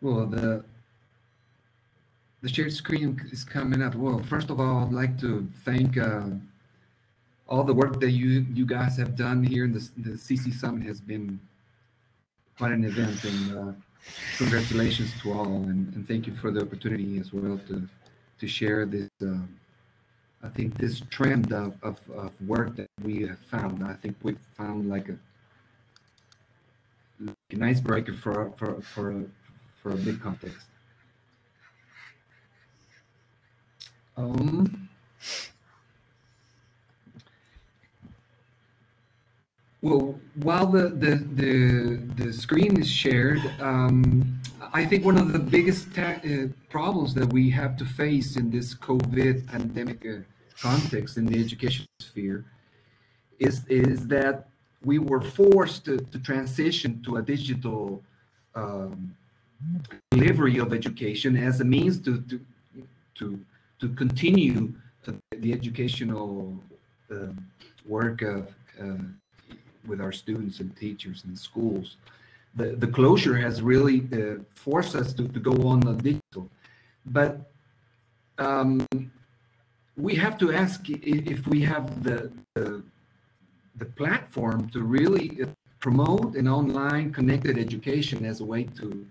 well, the the shared screen is coming up. Well, first of all, I'd like to thank uh, all the work that you you guys have done here in the, the CC Summit has been quite an event, and uh, congratulations to all, and, and thank you for the opportunity as well to to share this. Uh, I think this trend of, of, of work that we have found, I think we've found like a like icebreaker for for for a, for a big context. Um, well, while the, the the the screen is shared, um, I think one of the biggest uh, problems that we have to face in this COVID pandemic uh, context in the education sphere is is that we were forced to, to transition to a digital um, delivery of education as a means to to to, to continue the educational uh, work of, uh, with our students and teachers and schools. The, the closure has really uh, forced us to, to go on the digital. But um, we have to ask if we have the, the, the platform to really uh, promote an online connected education as a way to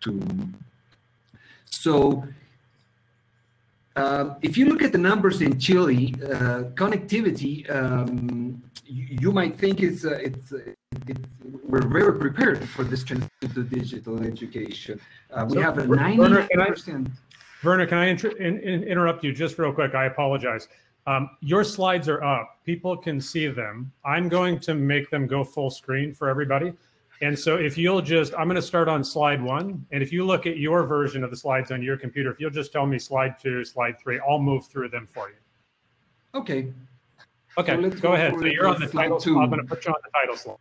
to so uh, if you look at the numbers in Chile, uh, connectivity, um, you, you, might think it's, uh, it's, it's, we're very prepared for this transition to digital education. Uh, we So, have a Werner, can I- 90%. Werner, can I inter- in, in, interrupt you just real quick? I apologize. Um, your slides are up. People can see them. I'm going to make them go full screen for everybody. And so if you'll just, I'm going to start on slide one. And if you look at your version of the slides on your computer, if you'll just tell me slide two, slide three, I'll move through them for you. Okay. Okay, So let's go go ahead. So you're on the title. two. I'm going to put you on the title slide.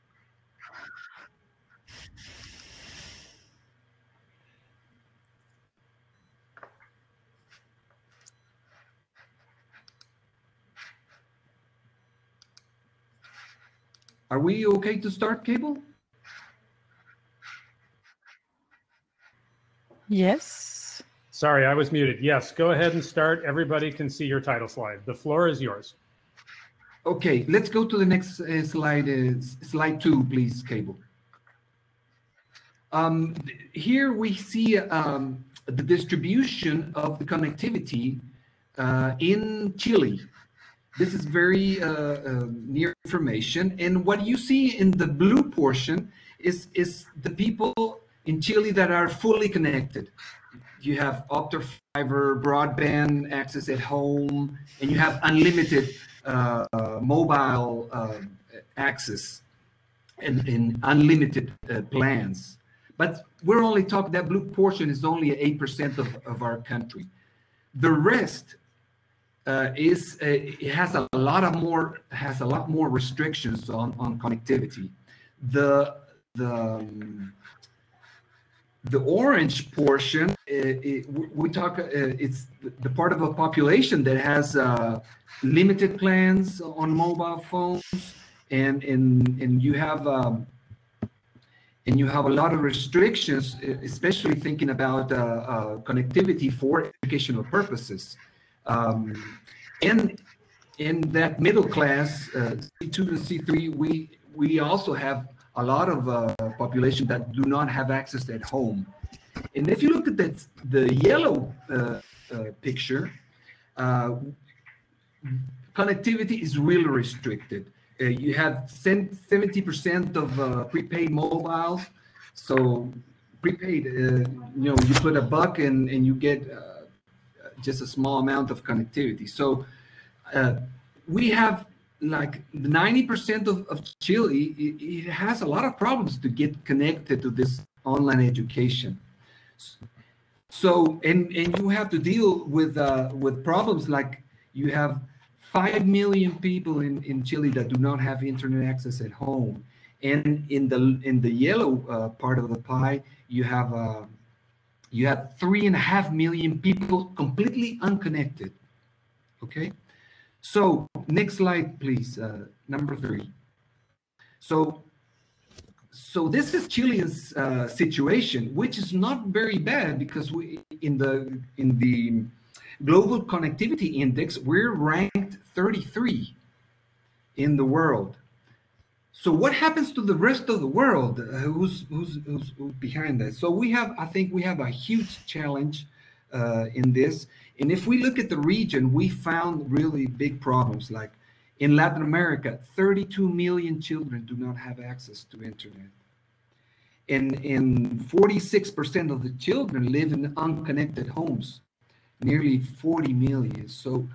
Are we okay to start, Cable? Yes. Sorry, I was muted. Yes, go ahead and start. Everybody can see your title slide. The floor is yours. Okay, let's go to the next uh, slide. Uh, slide two, please, Cable. Um, here we see um, the distribution of the connectivity uh, in Chile. This is very uh, uh, near information. And what you see in the blue portion is, is the people in Chile that are fully connected. You have optic fiber, broadband access at home, and you have unlimited uh, uh, mobile uh, access and, and unlimited uh, plans. But we're only talking that blue portion is only 8% of, of our country. The rest uh, is uh, it has a lot of more has a lot more restrictions on on connectivity. The the um, the orange portion, uh, it, we- we talk, uh, it's the- part of a population that has uh, limited plans on mobile phones, and and and you have um, and you have a lot of restrictions, especially thinking about uh, uh, connectivity for educational purposes. Um, and in that middle class, uh, C2 and C3, we we also have a lot of uh, population that do not have access at home. And if you look at that, the yellow uh, uh, picture, uh, connectivity is really restricted. Uh, you have 70% of prepaid mobiles. So prepaid, you know, you put a buck and, and you get just a small amount of connectivity. So uh, we have like 90% of, of Chile, it, it has a lot of problems to get connected to this online education. So, and, and you have to deal with, uh, with problems like you have 5 million people in, in Chile that do not have internet access at home. And in the, in the yellow uh, part of the pie, you have, uh, you have three and a half million people completely unconnected. Okay. So next slide, please. Uh, number three. So, so this is Chile's uh, situation, which is not very bad because we in the in the global connectivity index we're ranked 33 in the world. So what happens to the rest of the world? Uh, who's, who's who's behind that? So we have, I think, we have a huge challenge uh, in this. And if we look at the region, we found really big problems. Like in Latin America, 32 million children do not have access to internet. And, and 46% of the children live in unconnected homes, nearly 40 million. So,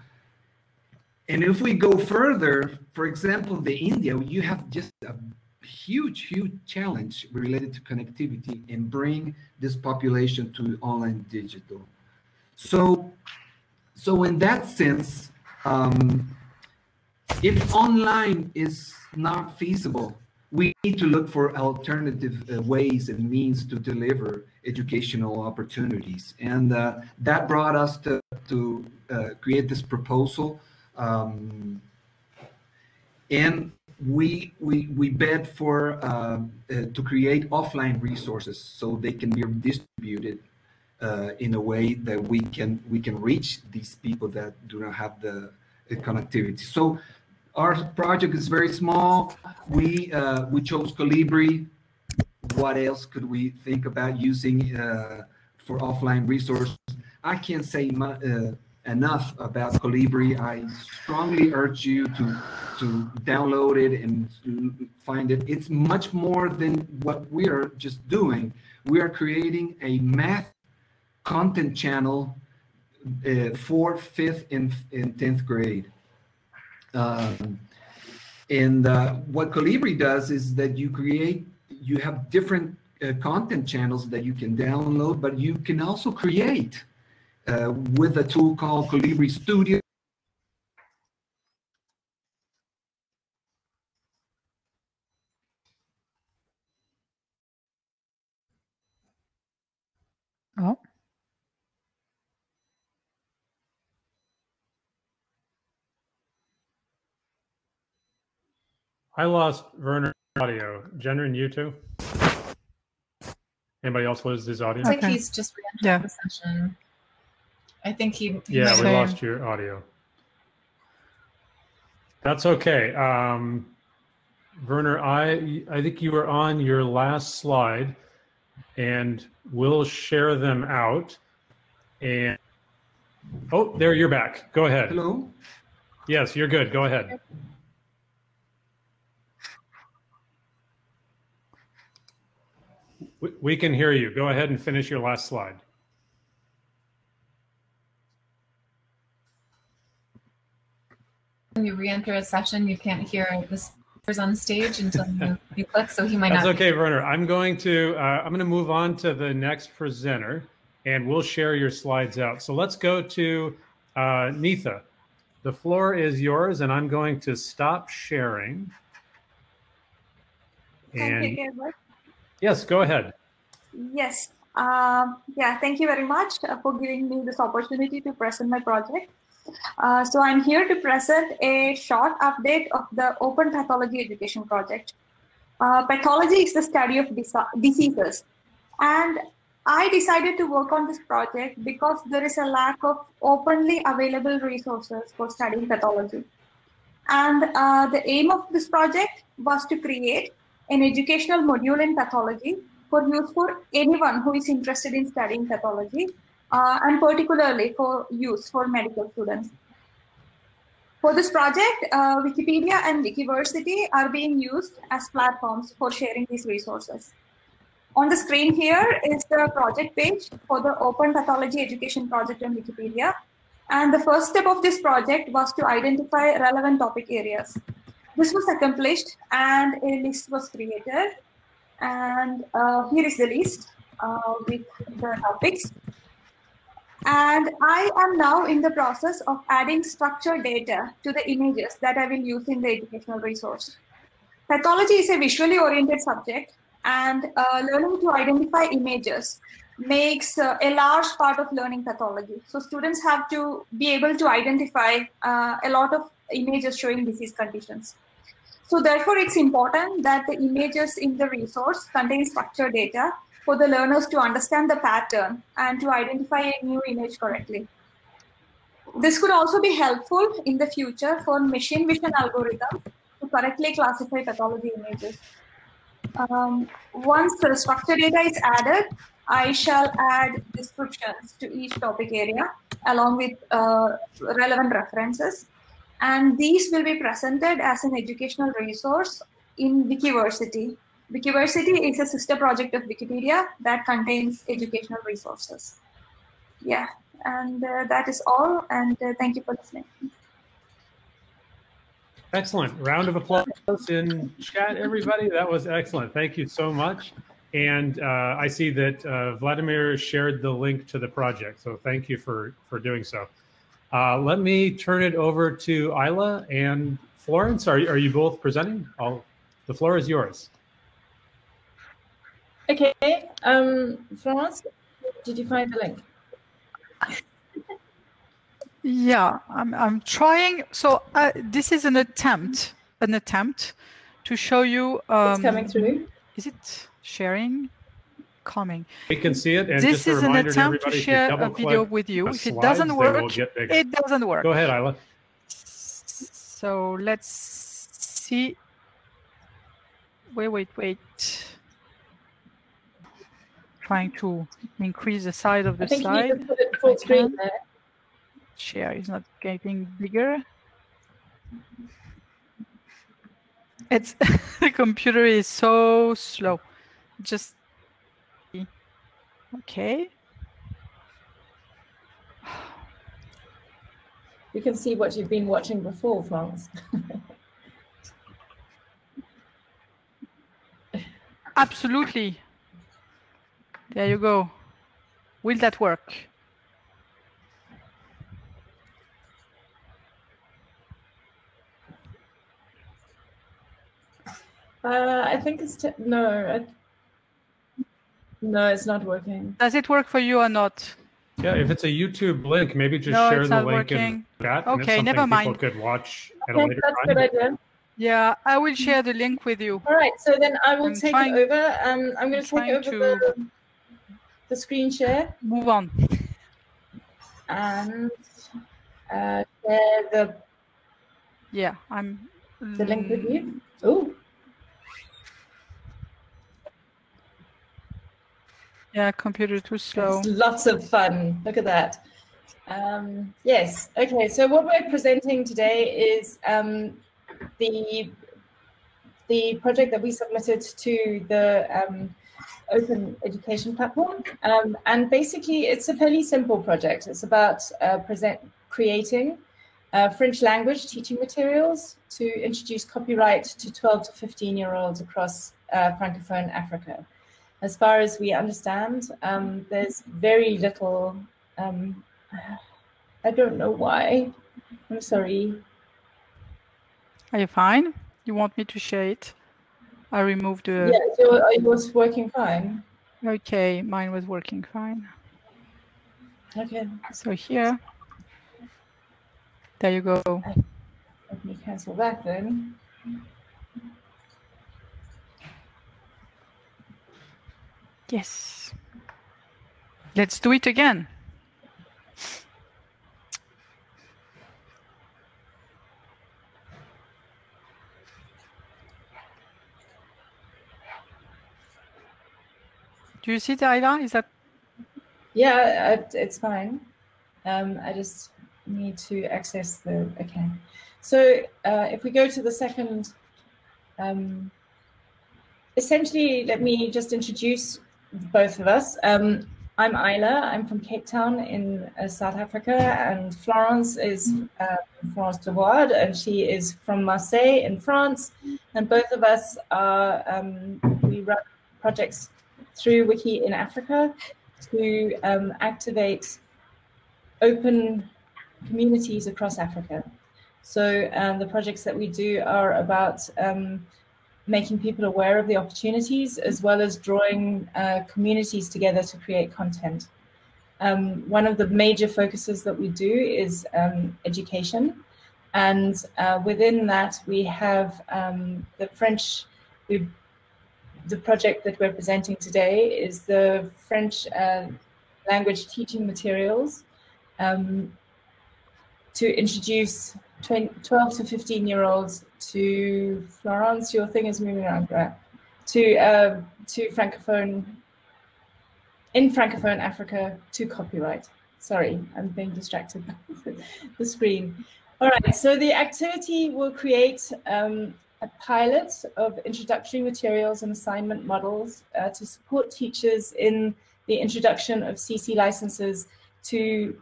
and if we go further, for example, the India, you have just a huge, huge challenge related to connectivity and bring this population to online digital. So, so in that sense, um, if online is not feasible, we need to look for alternative uh, ways and means to deliver educational opportunities. And uh, that brought us to, to uh, create this proposal. Um, and we, we, we bid for uh, uh, to create offline resources so they can be distributed uh, in a way that we can we can reach these people that do not have the, the connectivity. So our project is very small. We uh, we chose Kolibri. What else could we think about using uh, for offline resources? I can't say mu- uh, enough about Kolibri. I strongly urge you to to download it and find it. It's much more than what we are just doing. We are creating a math content channel uh, for fifth and, and 10th grade. Um, and uh, what Kolibri does is that you create, you have different uh, content channels that you can download, but you can also create uh, with a tool called Kolibri Studio. Oh. I lost Werner audio. Jennryn and you too. Anybody else lose his audio? I think okay. he's just re yeah. the session. I think he. he Yeah, we have- lost your audio. That's okay. Um, Werner, I I think you were on your last slide, and we'll share them out. And oh, there you're back. Go ahead. Hello? Yes, you're good. Go ahead. We, we can hear you. Go ahead and finish your last slide. When you re-enter a session, you can't hear the speakers on stage until you, you click, so he might That's not. okay, Werner. I'm going to uh, I'm going to move on to the next presenter, and we'll share your slides out. So let's go to uh, Neetha. The floor is yours, and I'm going to stop sharing. Thank And you, Gabriel. yes, go ahead. Yes. Um, yeah, thank you very much uh, for giving me this opportunity to present my project. Uh, so I'm here to present a short update of the Open Pathology Education Project. Uh, pathology is the study of diseases. And I decided to work on this project because there is a lack of openly available resources for studying pathology. And uh, the aim of this project was to create an educational module in pathology for use for anyone who is interested in studying pathology, uh, and particularly for use for medical students. For this project, uh, Wikipedia and Wikiversity are being used as platforms for sharing these resources. On the screen here is the project page for the Open Pathology Education Project on Wikipedia. And the first step of this project was to identify relevant topic areas. This was accomplished and a list was created. And uh, here is the list uh, with the topics. And I am now in the process of adding structured data to the images that I will use in the educational resource. Pathology is a visually oriented subject, and uh, learning to identify images makes uh, a large part of learning pathology. So students have to be able to identify uh, a lot of images showing disease conditions. So therefore, it's important that the images in the resource contain structured data for the learners to understand the pattern and to identify a new image correctly. This could also be helpful in the future for machine vision algorithms to correctly classify pathology images. Um, once the structured data is added, I shall add descriptions to each topic area along with uh, relevant references. And these will be presented as an educational resource in Wikiversity. Wikiversity is a sister project of Wikipedia that contains educational resources. Yeah, and uh, that is all. And uh, thank you for listening. Excellent. Round of applause in chat, everybody. That was excellent. Thank you so much. And uh, I see that uh, Vladimir shared the link to the project. So thank you for, for doing so. Uh, let me turn it over to Isla and Florence. Are, are you both presenting? I'll, the floor is yours. Okay, um, Florence, did you find the link? Yeah, I'm, I'm trying. So uh, this is an attempt, an attempt to show you. Um, it's coming through. Is it sharing? Coming. We can see it. And this is an reminder to attempt to everybody, if you share a video with you. If it slides, doesn't work, will get bigger. it doesn't work. Go ahead, Isla. So let's see. Wait, wait, wait. Trying to increase the size of the I think you slide. need to put it full screen there. Share is not getting bigger. It's the computer is so slow. Just okay. You can see what you've been watching before, Florence. Absolutely. There you go. Will that work? Uh, I think it's t- no. I, No, it's not working. Does it work for you or not? Yeah, if it's a YouTube link, maybe just No, share the not link in working. chat. and it's Okay, never mind. People could watch at a later that's time. good idea. Yeah, I will share the link with you. All right, so then I will I'm take trying- it over. Um, I'm going to take over to- the, the screen share Move on. and uh, share the, Yeah, I'm. the link with you. Oh, Yeah, computer too slow. it's lots of fun. Look at that. Um, yes. Okay. So what we're presenting today is um, the the project that we submitted to the um, Open Education Platform, um, and basically it's a fairly simple project. It's about uh, present creating uh, French language teaching materials to introduce copyright to 12 to 15 year olds across uh, Francophone Africa. As far as we understand, um, there's very little. Um, I don't know why. I'm sorry. Are you fine? You want me to share it? I removed the. Yeah, so it was working fine. Okay, mine was working fine. Okay, So here. There you go. let me cancel that then. Yes. Let's do it again. Do you see the Is that Yeah, uh, it's fine. Um, I just need to access the, okay. So uh, if we go to the second, um, essentially, let me just introduce both of us. Um, I'm Isla, I'm from Cape Town in uh, South Africa, and Florence is uh, Florence Devouard, and she is from Marseille in France. And both of us are, um, we run projects through Wiki in Africa to um, activate open communities across Africa. So um, the projects that we do are about um, making people aware of the opportunities as well as drawing uh, communities together to create content. Um, one of the major focuses that we do is um, education. And uh, within that, we have um, the French, we the project that we're presenting today is the French uh, language teaching materials um, to introduce 20, 12 to 15 year olds to Florence. Your thing is moving around, right? To uh, to francophone in francophone Africa to copyright. Sorry, I'm being distracted by the screen. All right, so the activity will create um, a pilot of introductory materials and assignment models uh, to support teachers in the introduction of CC licenses to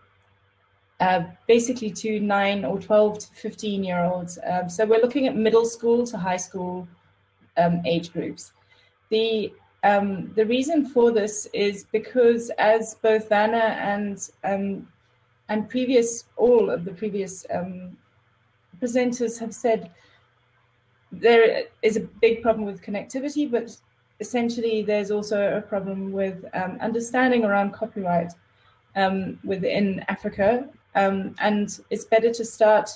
uh, basically to 9 or 12 to 15 year olds. Um, so we're looking at middle school to high school um, age groups. The, um, the reason for this is because as both Vanna and, um, and previous, all of the previous um, presenters have said, there is a big problem with connectivity, but essentially there's also a problem with um, understanding around copyright um, within Africa. Um, and it's better to start,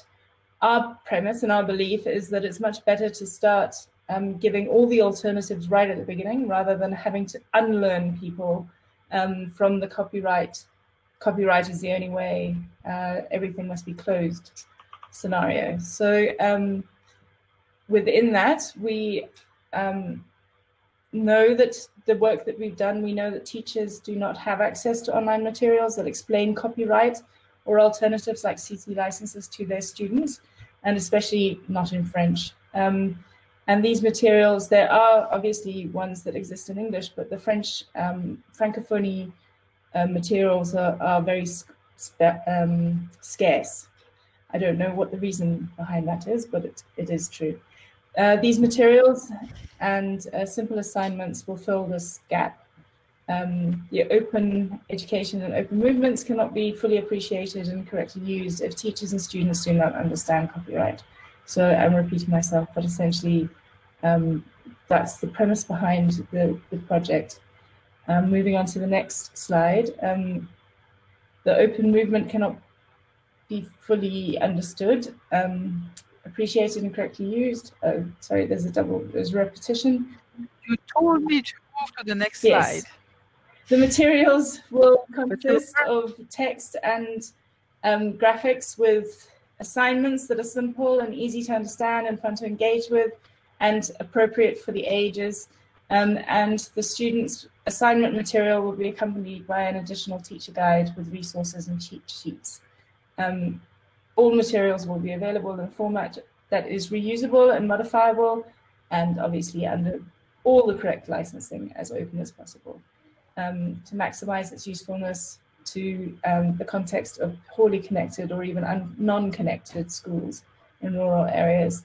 our premise and our belief is that it's much better to start um, giving all the alternatives right at the beginning rather than having to unlearn people um, from the copyright. Copyright is the only way, uh, everything must be closed scenario. So um, within that, we um, know that the work that we've done, we know that teachers do not have access to online materials that explain copyright or alternatives like CC licenses to their students, and especially not in French. Um, and these materials, there are obviously ones that exist in English, but the French um, Francophonie uh, materials are, are very um, scarce. I don't know what the reason behind that is, but it, it is true. Uh, these materials and uh, simple assignments will fill this gap. Um, the open education and open movements cannot be fully appreciated and correctly used if teachers and students do not understand copyright. So I'm repeating myself, but essentially um, that's the premise behind the, the project. Um, moving on to the next slide. Um, the open movement cannot be fully understood, um, appreciated and correctly used. Oh, sorry, there's a double, there's repetition. You told me to move to the next Yes. slide. The materials will consist of text and um, graphics with assignments that are simple and easy to understand and fun to engage with and appropriate for the ages. Um, and the students' assignment material will be accompanied by an additional teacher guide with resources and cheat sheets. Um, all materials will be available in a format that is reusable and modifiable and obviously under all the correct licensing as open as possible um, to maximize its usefulness to um, the context of poorly connected or even non-connected schools in rural areas.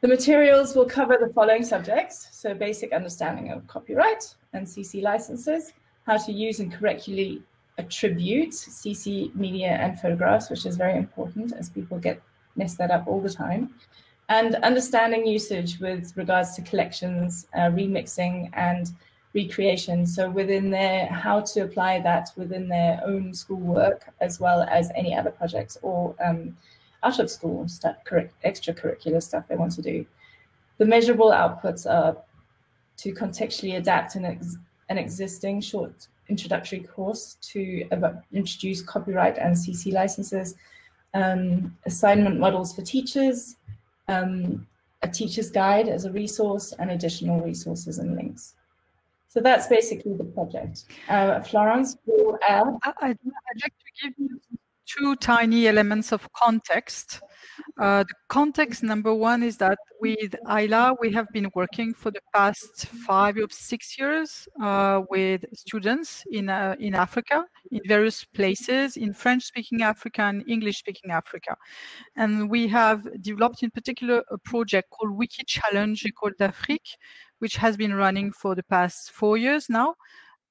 The materials will cover the following subjects, so basic understanding of copyright and CC licenses, how to use and correctly attribute CC media and photographs, which is very important as people get mess that up all the time, and understanding usage with regards to collections, uh, remixing, and recreation. So within their, how to apply that within their own schoolwork, as well as any other projects or um, out of school stuff, extracurricular stuff they want to do. The measurable outputs are to contextually adapt an, ex- an existing short introductory course to introduce copyright and CC licenses, um, assignment models for teachers, um, a teacher's guide as a resource, and additional resources and links. So that's basically the project. Uh, Florence will add. I'd like to give you two tiny elements of context. Uh, the context number one is that with Isla, we have been working for the past five or six years uh, with students in, uh, in Africa, in various places, in French-speaking Africa and English-speaking Africa. And we have developed in particular a project called Wiki Challenge École d'Afrique, which has been running for the past four years now.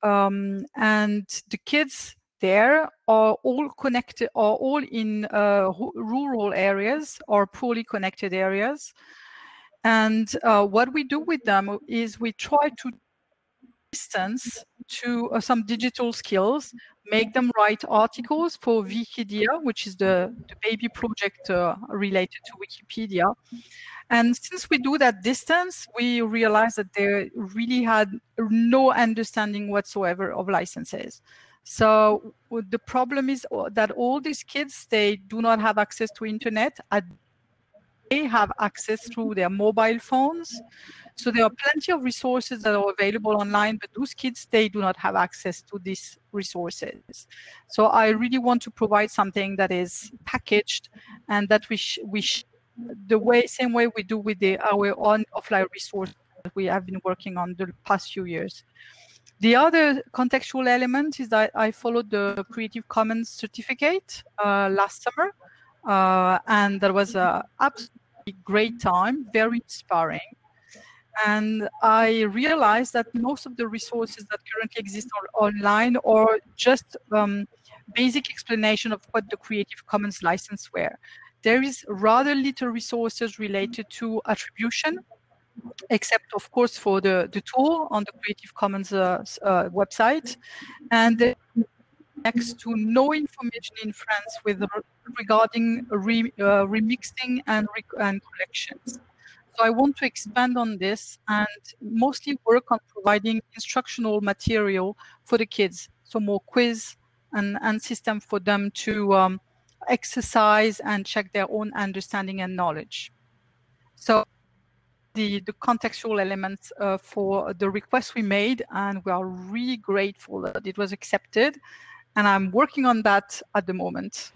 Um, and the kids there are all connected, are all in uh, rural areas or poorly connected areas. And uh, what we do with them is we try to distance to uh, some digital skills, make them write articles for Vikidia, which is the, the baby project uh, related to Wikipedia. And since we do that distance, we realize that they really had no understanding whatsoever of licenses. So the problem is uh, that all these kids they do not have access to internet. They have access through their mobile phones. So there are plenty of resources that are available online, but those kids they do not have access to these resources. So I really want to provide something that is packaged and that we we the way same way we do with the our own offline resource that we have been working on the past few years. The other contextual element is that I followed the Creative Commons certificate uh, last summer, uh, and that was a absolutely great time, very inspiring. And I realized that most of the resources that currently exist on, online or just um, basic explanation of what the Creative Commons license were. There is rather little resources related to attribution, except of course for the, the tool on the Creative Commons uh, uh, website. And next to no information in France with re- regarding re, uh, remixing and, rec- and collections. So I want to expand on this and mostly work on providing instructional material for the kids. So more quiz and, and system for them to um, exercise and check their own understanding and knowledge. So the, the contextual elements uh, for the request we made, and we are really grateful that it was accepted. And I'm working on that at the moment.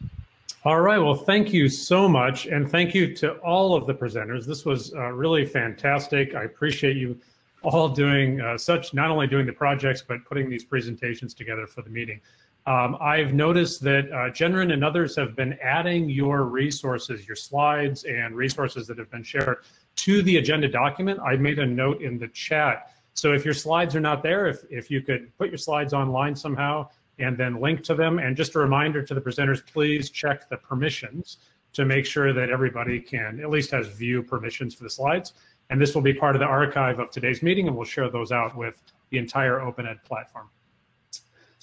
All right. Well, thank you so much. And thank you to all of the presenters. This was uh, really fantastic. I appreciate you all doing uh, such, not only doing the projects, but putting these presentations together for the meeting. Um, I've noticed that uh, and others have been adding your resources, your slides and resources that have been shared to the agenda document. I made a note in the chat. So if your slides are not there, if, if you could put your slides online somehow and then link to them. And just a reminder to the presenters, please check the permissions to make sure that everybody can at least has view permissions for the slides. And this will be part of the archive of today's meeting, and we'll share those out with the entire Open Ed platform.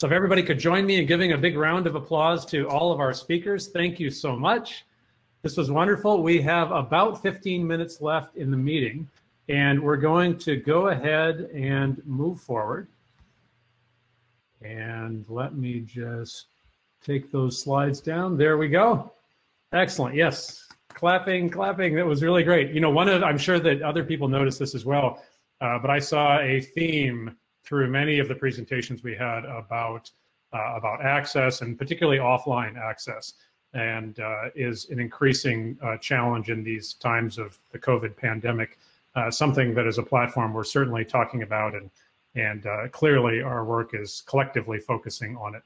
So if everybody could join me in giving a big round of applause to all of our speakers, thank you so much. This was wonderful. We have about 15 minutes left in the meeting, and we're going to go ahead and move forward. And let me just take those slides down. There we go. Excellent. Yes. Clapping, clapping. That was really great. You know, one of, I'm sure that other people noticed this as well, uh, but I saw a theme through many of the presentations we had about, uh, about access and particularly offline access and uh, is an increasing uh, challenge in these times of the COVID pandemic. Uh, something that as a platform we're certainly talking about and and uh, clearly our work is collectively focusing on it.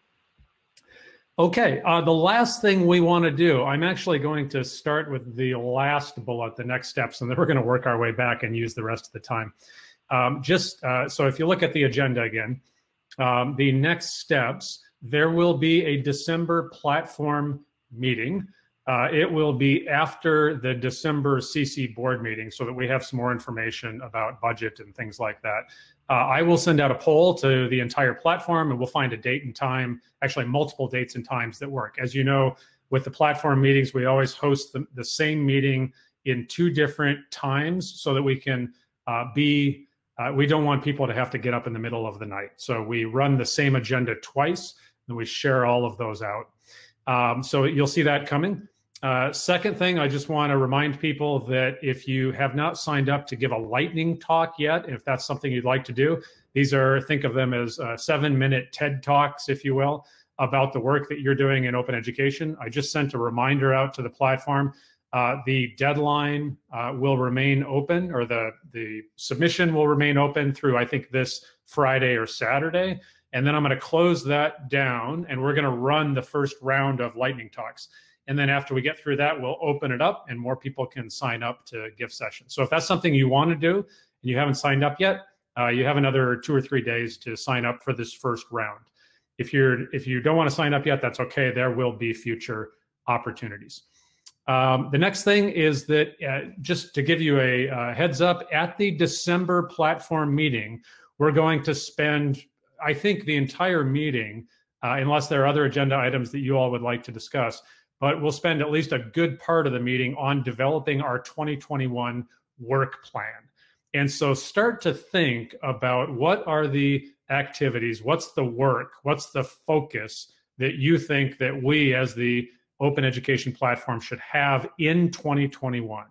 Okay, uh, the last thing we want to do, I'm actually going to start with the last bullet, the next steps, and then we're going to work our way back and use the rest of the time. Um, just uh, so if you look at the agenda again, um, the next steps, there will be a December platform meeting. Uh, it will be after the December CC board meeting so that we have some more information about budget and things like that. Uh, I will send out a poll to the entire platform and we'll find a date and time, actually multiple dates and times that work. As you know, with the platform meetings, we always host the, the same meeting in two different times so that we can uh, be, uh, we don't want people to have to get up in the middle of the night. So we run the same agenda twice and we share all of those out. Um, so you'll see that coming. Uh, second thing, I just want to remind people that if you have not signed up to give a lightning talk yet, if that's something you'd like to do, these are, think of them as uh, seven minute TED Talks, if you will, about the work that you're doing in open education. I just sent a reminder out to the platform. Uh, the deadline uh, will remain open or the, the submission will remain open through, I think, this Friday or Saturday. And then I'm going to close that down and we're going to run the first round of lightning talks. And then after we get through that, we'll open it up and more people can sign up to give sessions. So if that's something you want to do and you haven't signed up yet, uh, you have another two or three days to sign up for this first round. If you're if you don't want to sign up yet, that's okay. There will be future opportunities. Um, the next thing is that uh, just to give you a uh, heads up, at the December platform meeting, we're going to spend, I think, the entire meeting, uh, unless there are other agenda items that you all would like to discuss, but we'll spend at least a good part of the meeting on developing our 2021 work plan. And so start to think about what are the activities, what's the work, what's the focus that you think that we as the open education platform should have in 2021.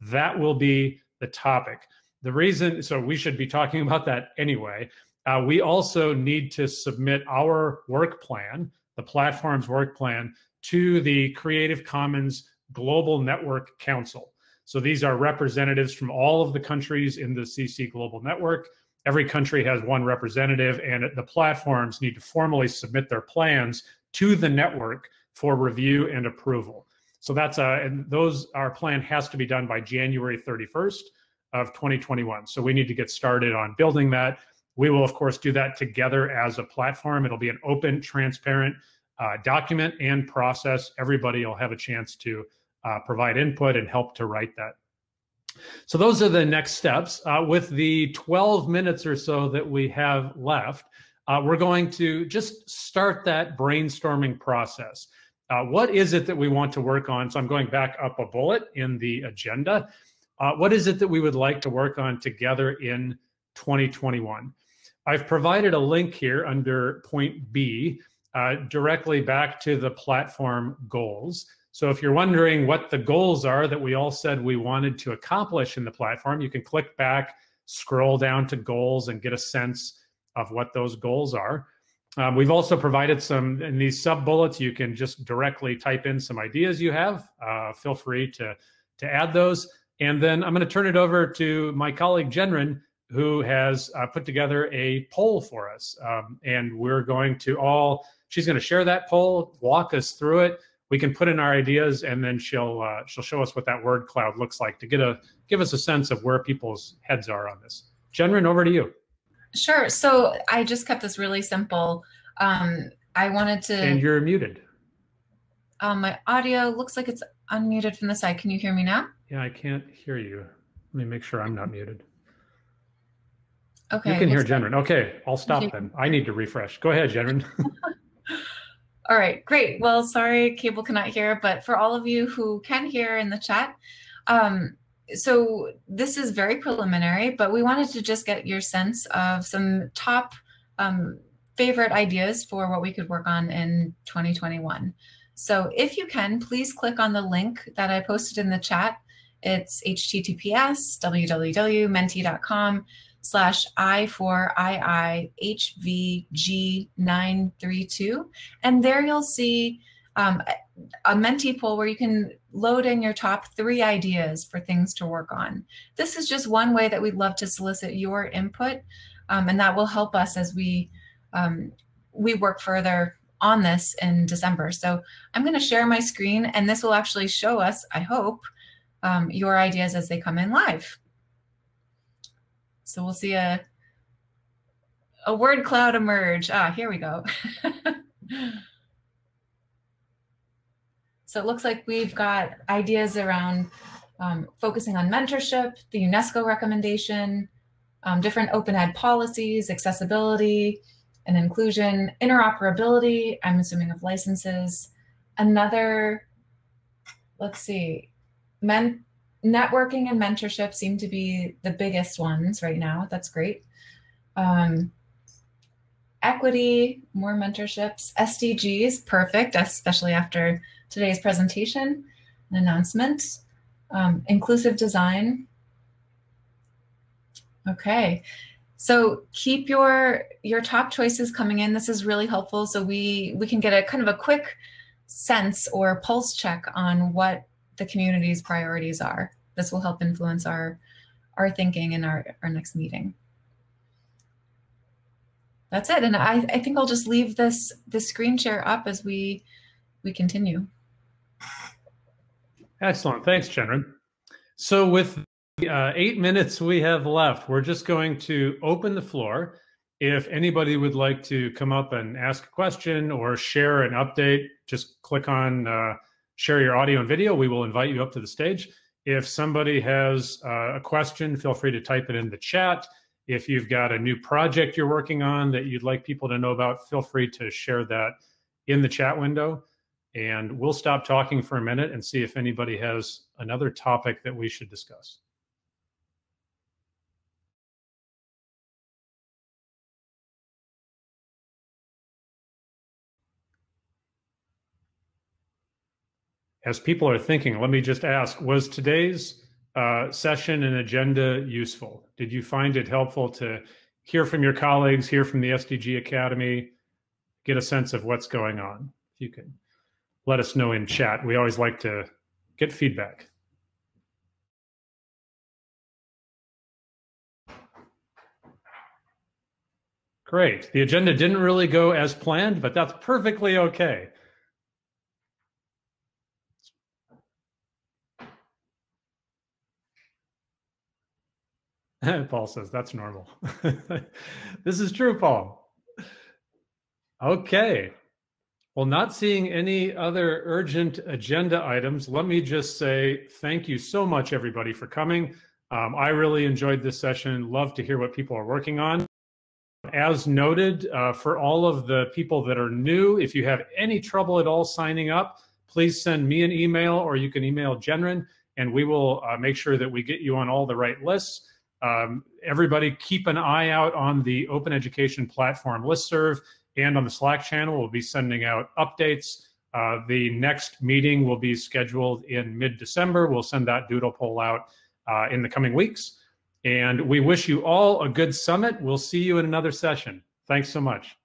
That will be the topic. The reason, so we should be talking about that anyway. Uh, we also need to submit our work plan, the platform's work plan, to the Creative Commons Global Network Council. So these are representatives from all of the countries in the CC Global Network. Every country has one representative, and the platforms need to formally submit their plans to the network for review and approval. So that's a, uh, and those, our plan has to be done by January 31st of 2021. So we need to get started on building that. We will, of course, do that together as a platform. It'll be an open, transparent, uh, document and process. Everybody will have a chance to uh, provide input and help to write that. So those are the next steps. Uh, with the 12 minutes or so that we have left, uh, we're going to just start that brainstorming process. Uh, what is it that we want to work on? So I'm going back up a bullet in the agenda. Uh, what is it that we would like to work on together in 2021? I've provided a link here under point B uh, directly back to the platform goals. So if you're wondering what the goals are that we all said we wanted to accomplish in the platform, you can click back, scroll down to goals and get a sense of what those goals are. Um, we've also provided some in these sub bullets. You can just directly type in some ideas you have. Uh, feel free to to add those. And then I'm going to turn it over to my colleague Jennryn, who has uh, put together a poll for us. Um, and we're going to all She's going to share that poll, walk us through it. We can put in our ideas, and then she'll uh, she'll show us what that word cloud looks like to get a give us a sense of where people's heads are on this. Jennryn, over to you. Sure. So I just kept this really simple. Um, I wanted to. And you're muted. Um, my audio looks like it's unmuted from the side. Can you hear me now? Yeah, I can't hear you. Let me make sure I'm not muted. Okay. You can hear Jennryn. Okay, I'll stop then. I need to refresh. Go ahead, Jennryn. All right, great. Well, sorry, Cable cannot hear, but for all of you who can hear in the chat, um, so this is very preliminary, but we wanted to just get your sense of some top um, favorite ideas for what we could work on in 2021. So if you can, please click on the link that I posted in the chat. It's https www.menti.com slash I for II HVG932. And there you'll see um, a Menti poll where you can load in your top three ideas for things to work on. This is just one way that we'd love to solicit your input, um, and that will help us as we um, we work further on this in December. So I'm going to share my screen, and this will actually show us, I hope, um, your ideas as they come in live. So we'll see a a word cloud emerge. Ah, here we go. so it looks like we've got ideas around um, focusing on mentorship, the UNESCO recommendation, um, different open ed policies, accessibility and inclusion, interoperability, I'm assuming of licenses, another, let's see, men, networking and mentorship seem to be the biggest ones right now. That's great. Um, equity, more mentorships, SDGs, perfect, especially after today's presentation and announcement. Um, inclusive design. Okay, so keep your your top choices coming in. This is really helpful, so we we can get a kind of a quick sense or pulse check on what the community's priorities are. This will help influence our our thinking in our, our next meeting. That's it. And I, I think I'll just leave this this screen share up as we we continue. Excellent. Thanks, Jennryn. So with uh, eight minutes we have left, we're just going to open the floor. If anybody would like to come up and ask a question or share an update, just click on uh, share your audio and video. We will invite you up to the stage. If somebody has uh, a question, feel free to type it in the chat. If you've got a new project you're working on that you'd like people to know about, feel free to share that in the chat window. And we'll stop talking for a minute and see if anybody has another topic that we should discuss. As people are thinking, let me just ask, was today's uh, session and agenda useful? Did you find it helpful to hear from your colleagues, hear from the SDG Academy, get a sense of what's going on? If you can let us know in chat. We always like to get feedback. Great. The agenda didn't really go as planned, but that's perfectly okay. Paul says that's normal. this is true, Paul. Okay. Well, not seeing any other urgent agenda items, let me just say thank you so much, everybody, for coming. Um, I really enjoyed this session. Love to hear what people are working on. As noted, uh, for all of the people that are new, if you have any trouble at all signing up, please send me an email or you can email Jennryn and we will uh, make sure that we get you on all the right lists. Um, everybody keep an eye out on the Open Education Platform listserv and on the Slack channel. We'll be sending out updates. Uh, the next meeting will be scheduled in mid-December. We'll send that doodle poll out uh, in the coming weeks. And we wish you all a good summit. We'll see you in another session. Thanks so much.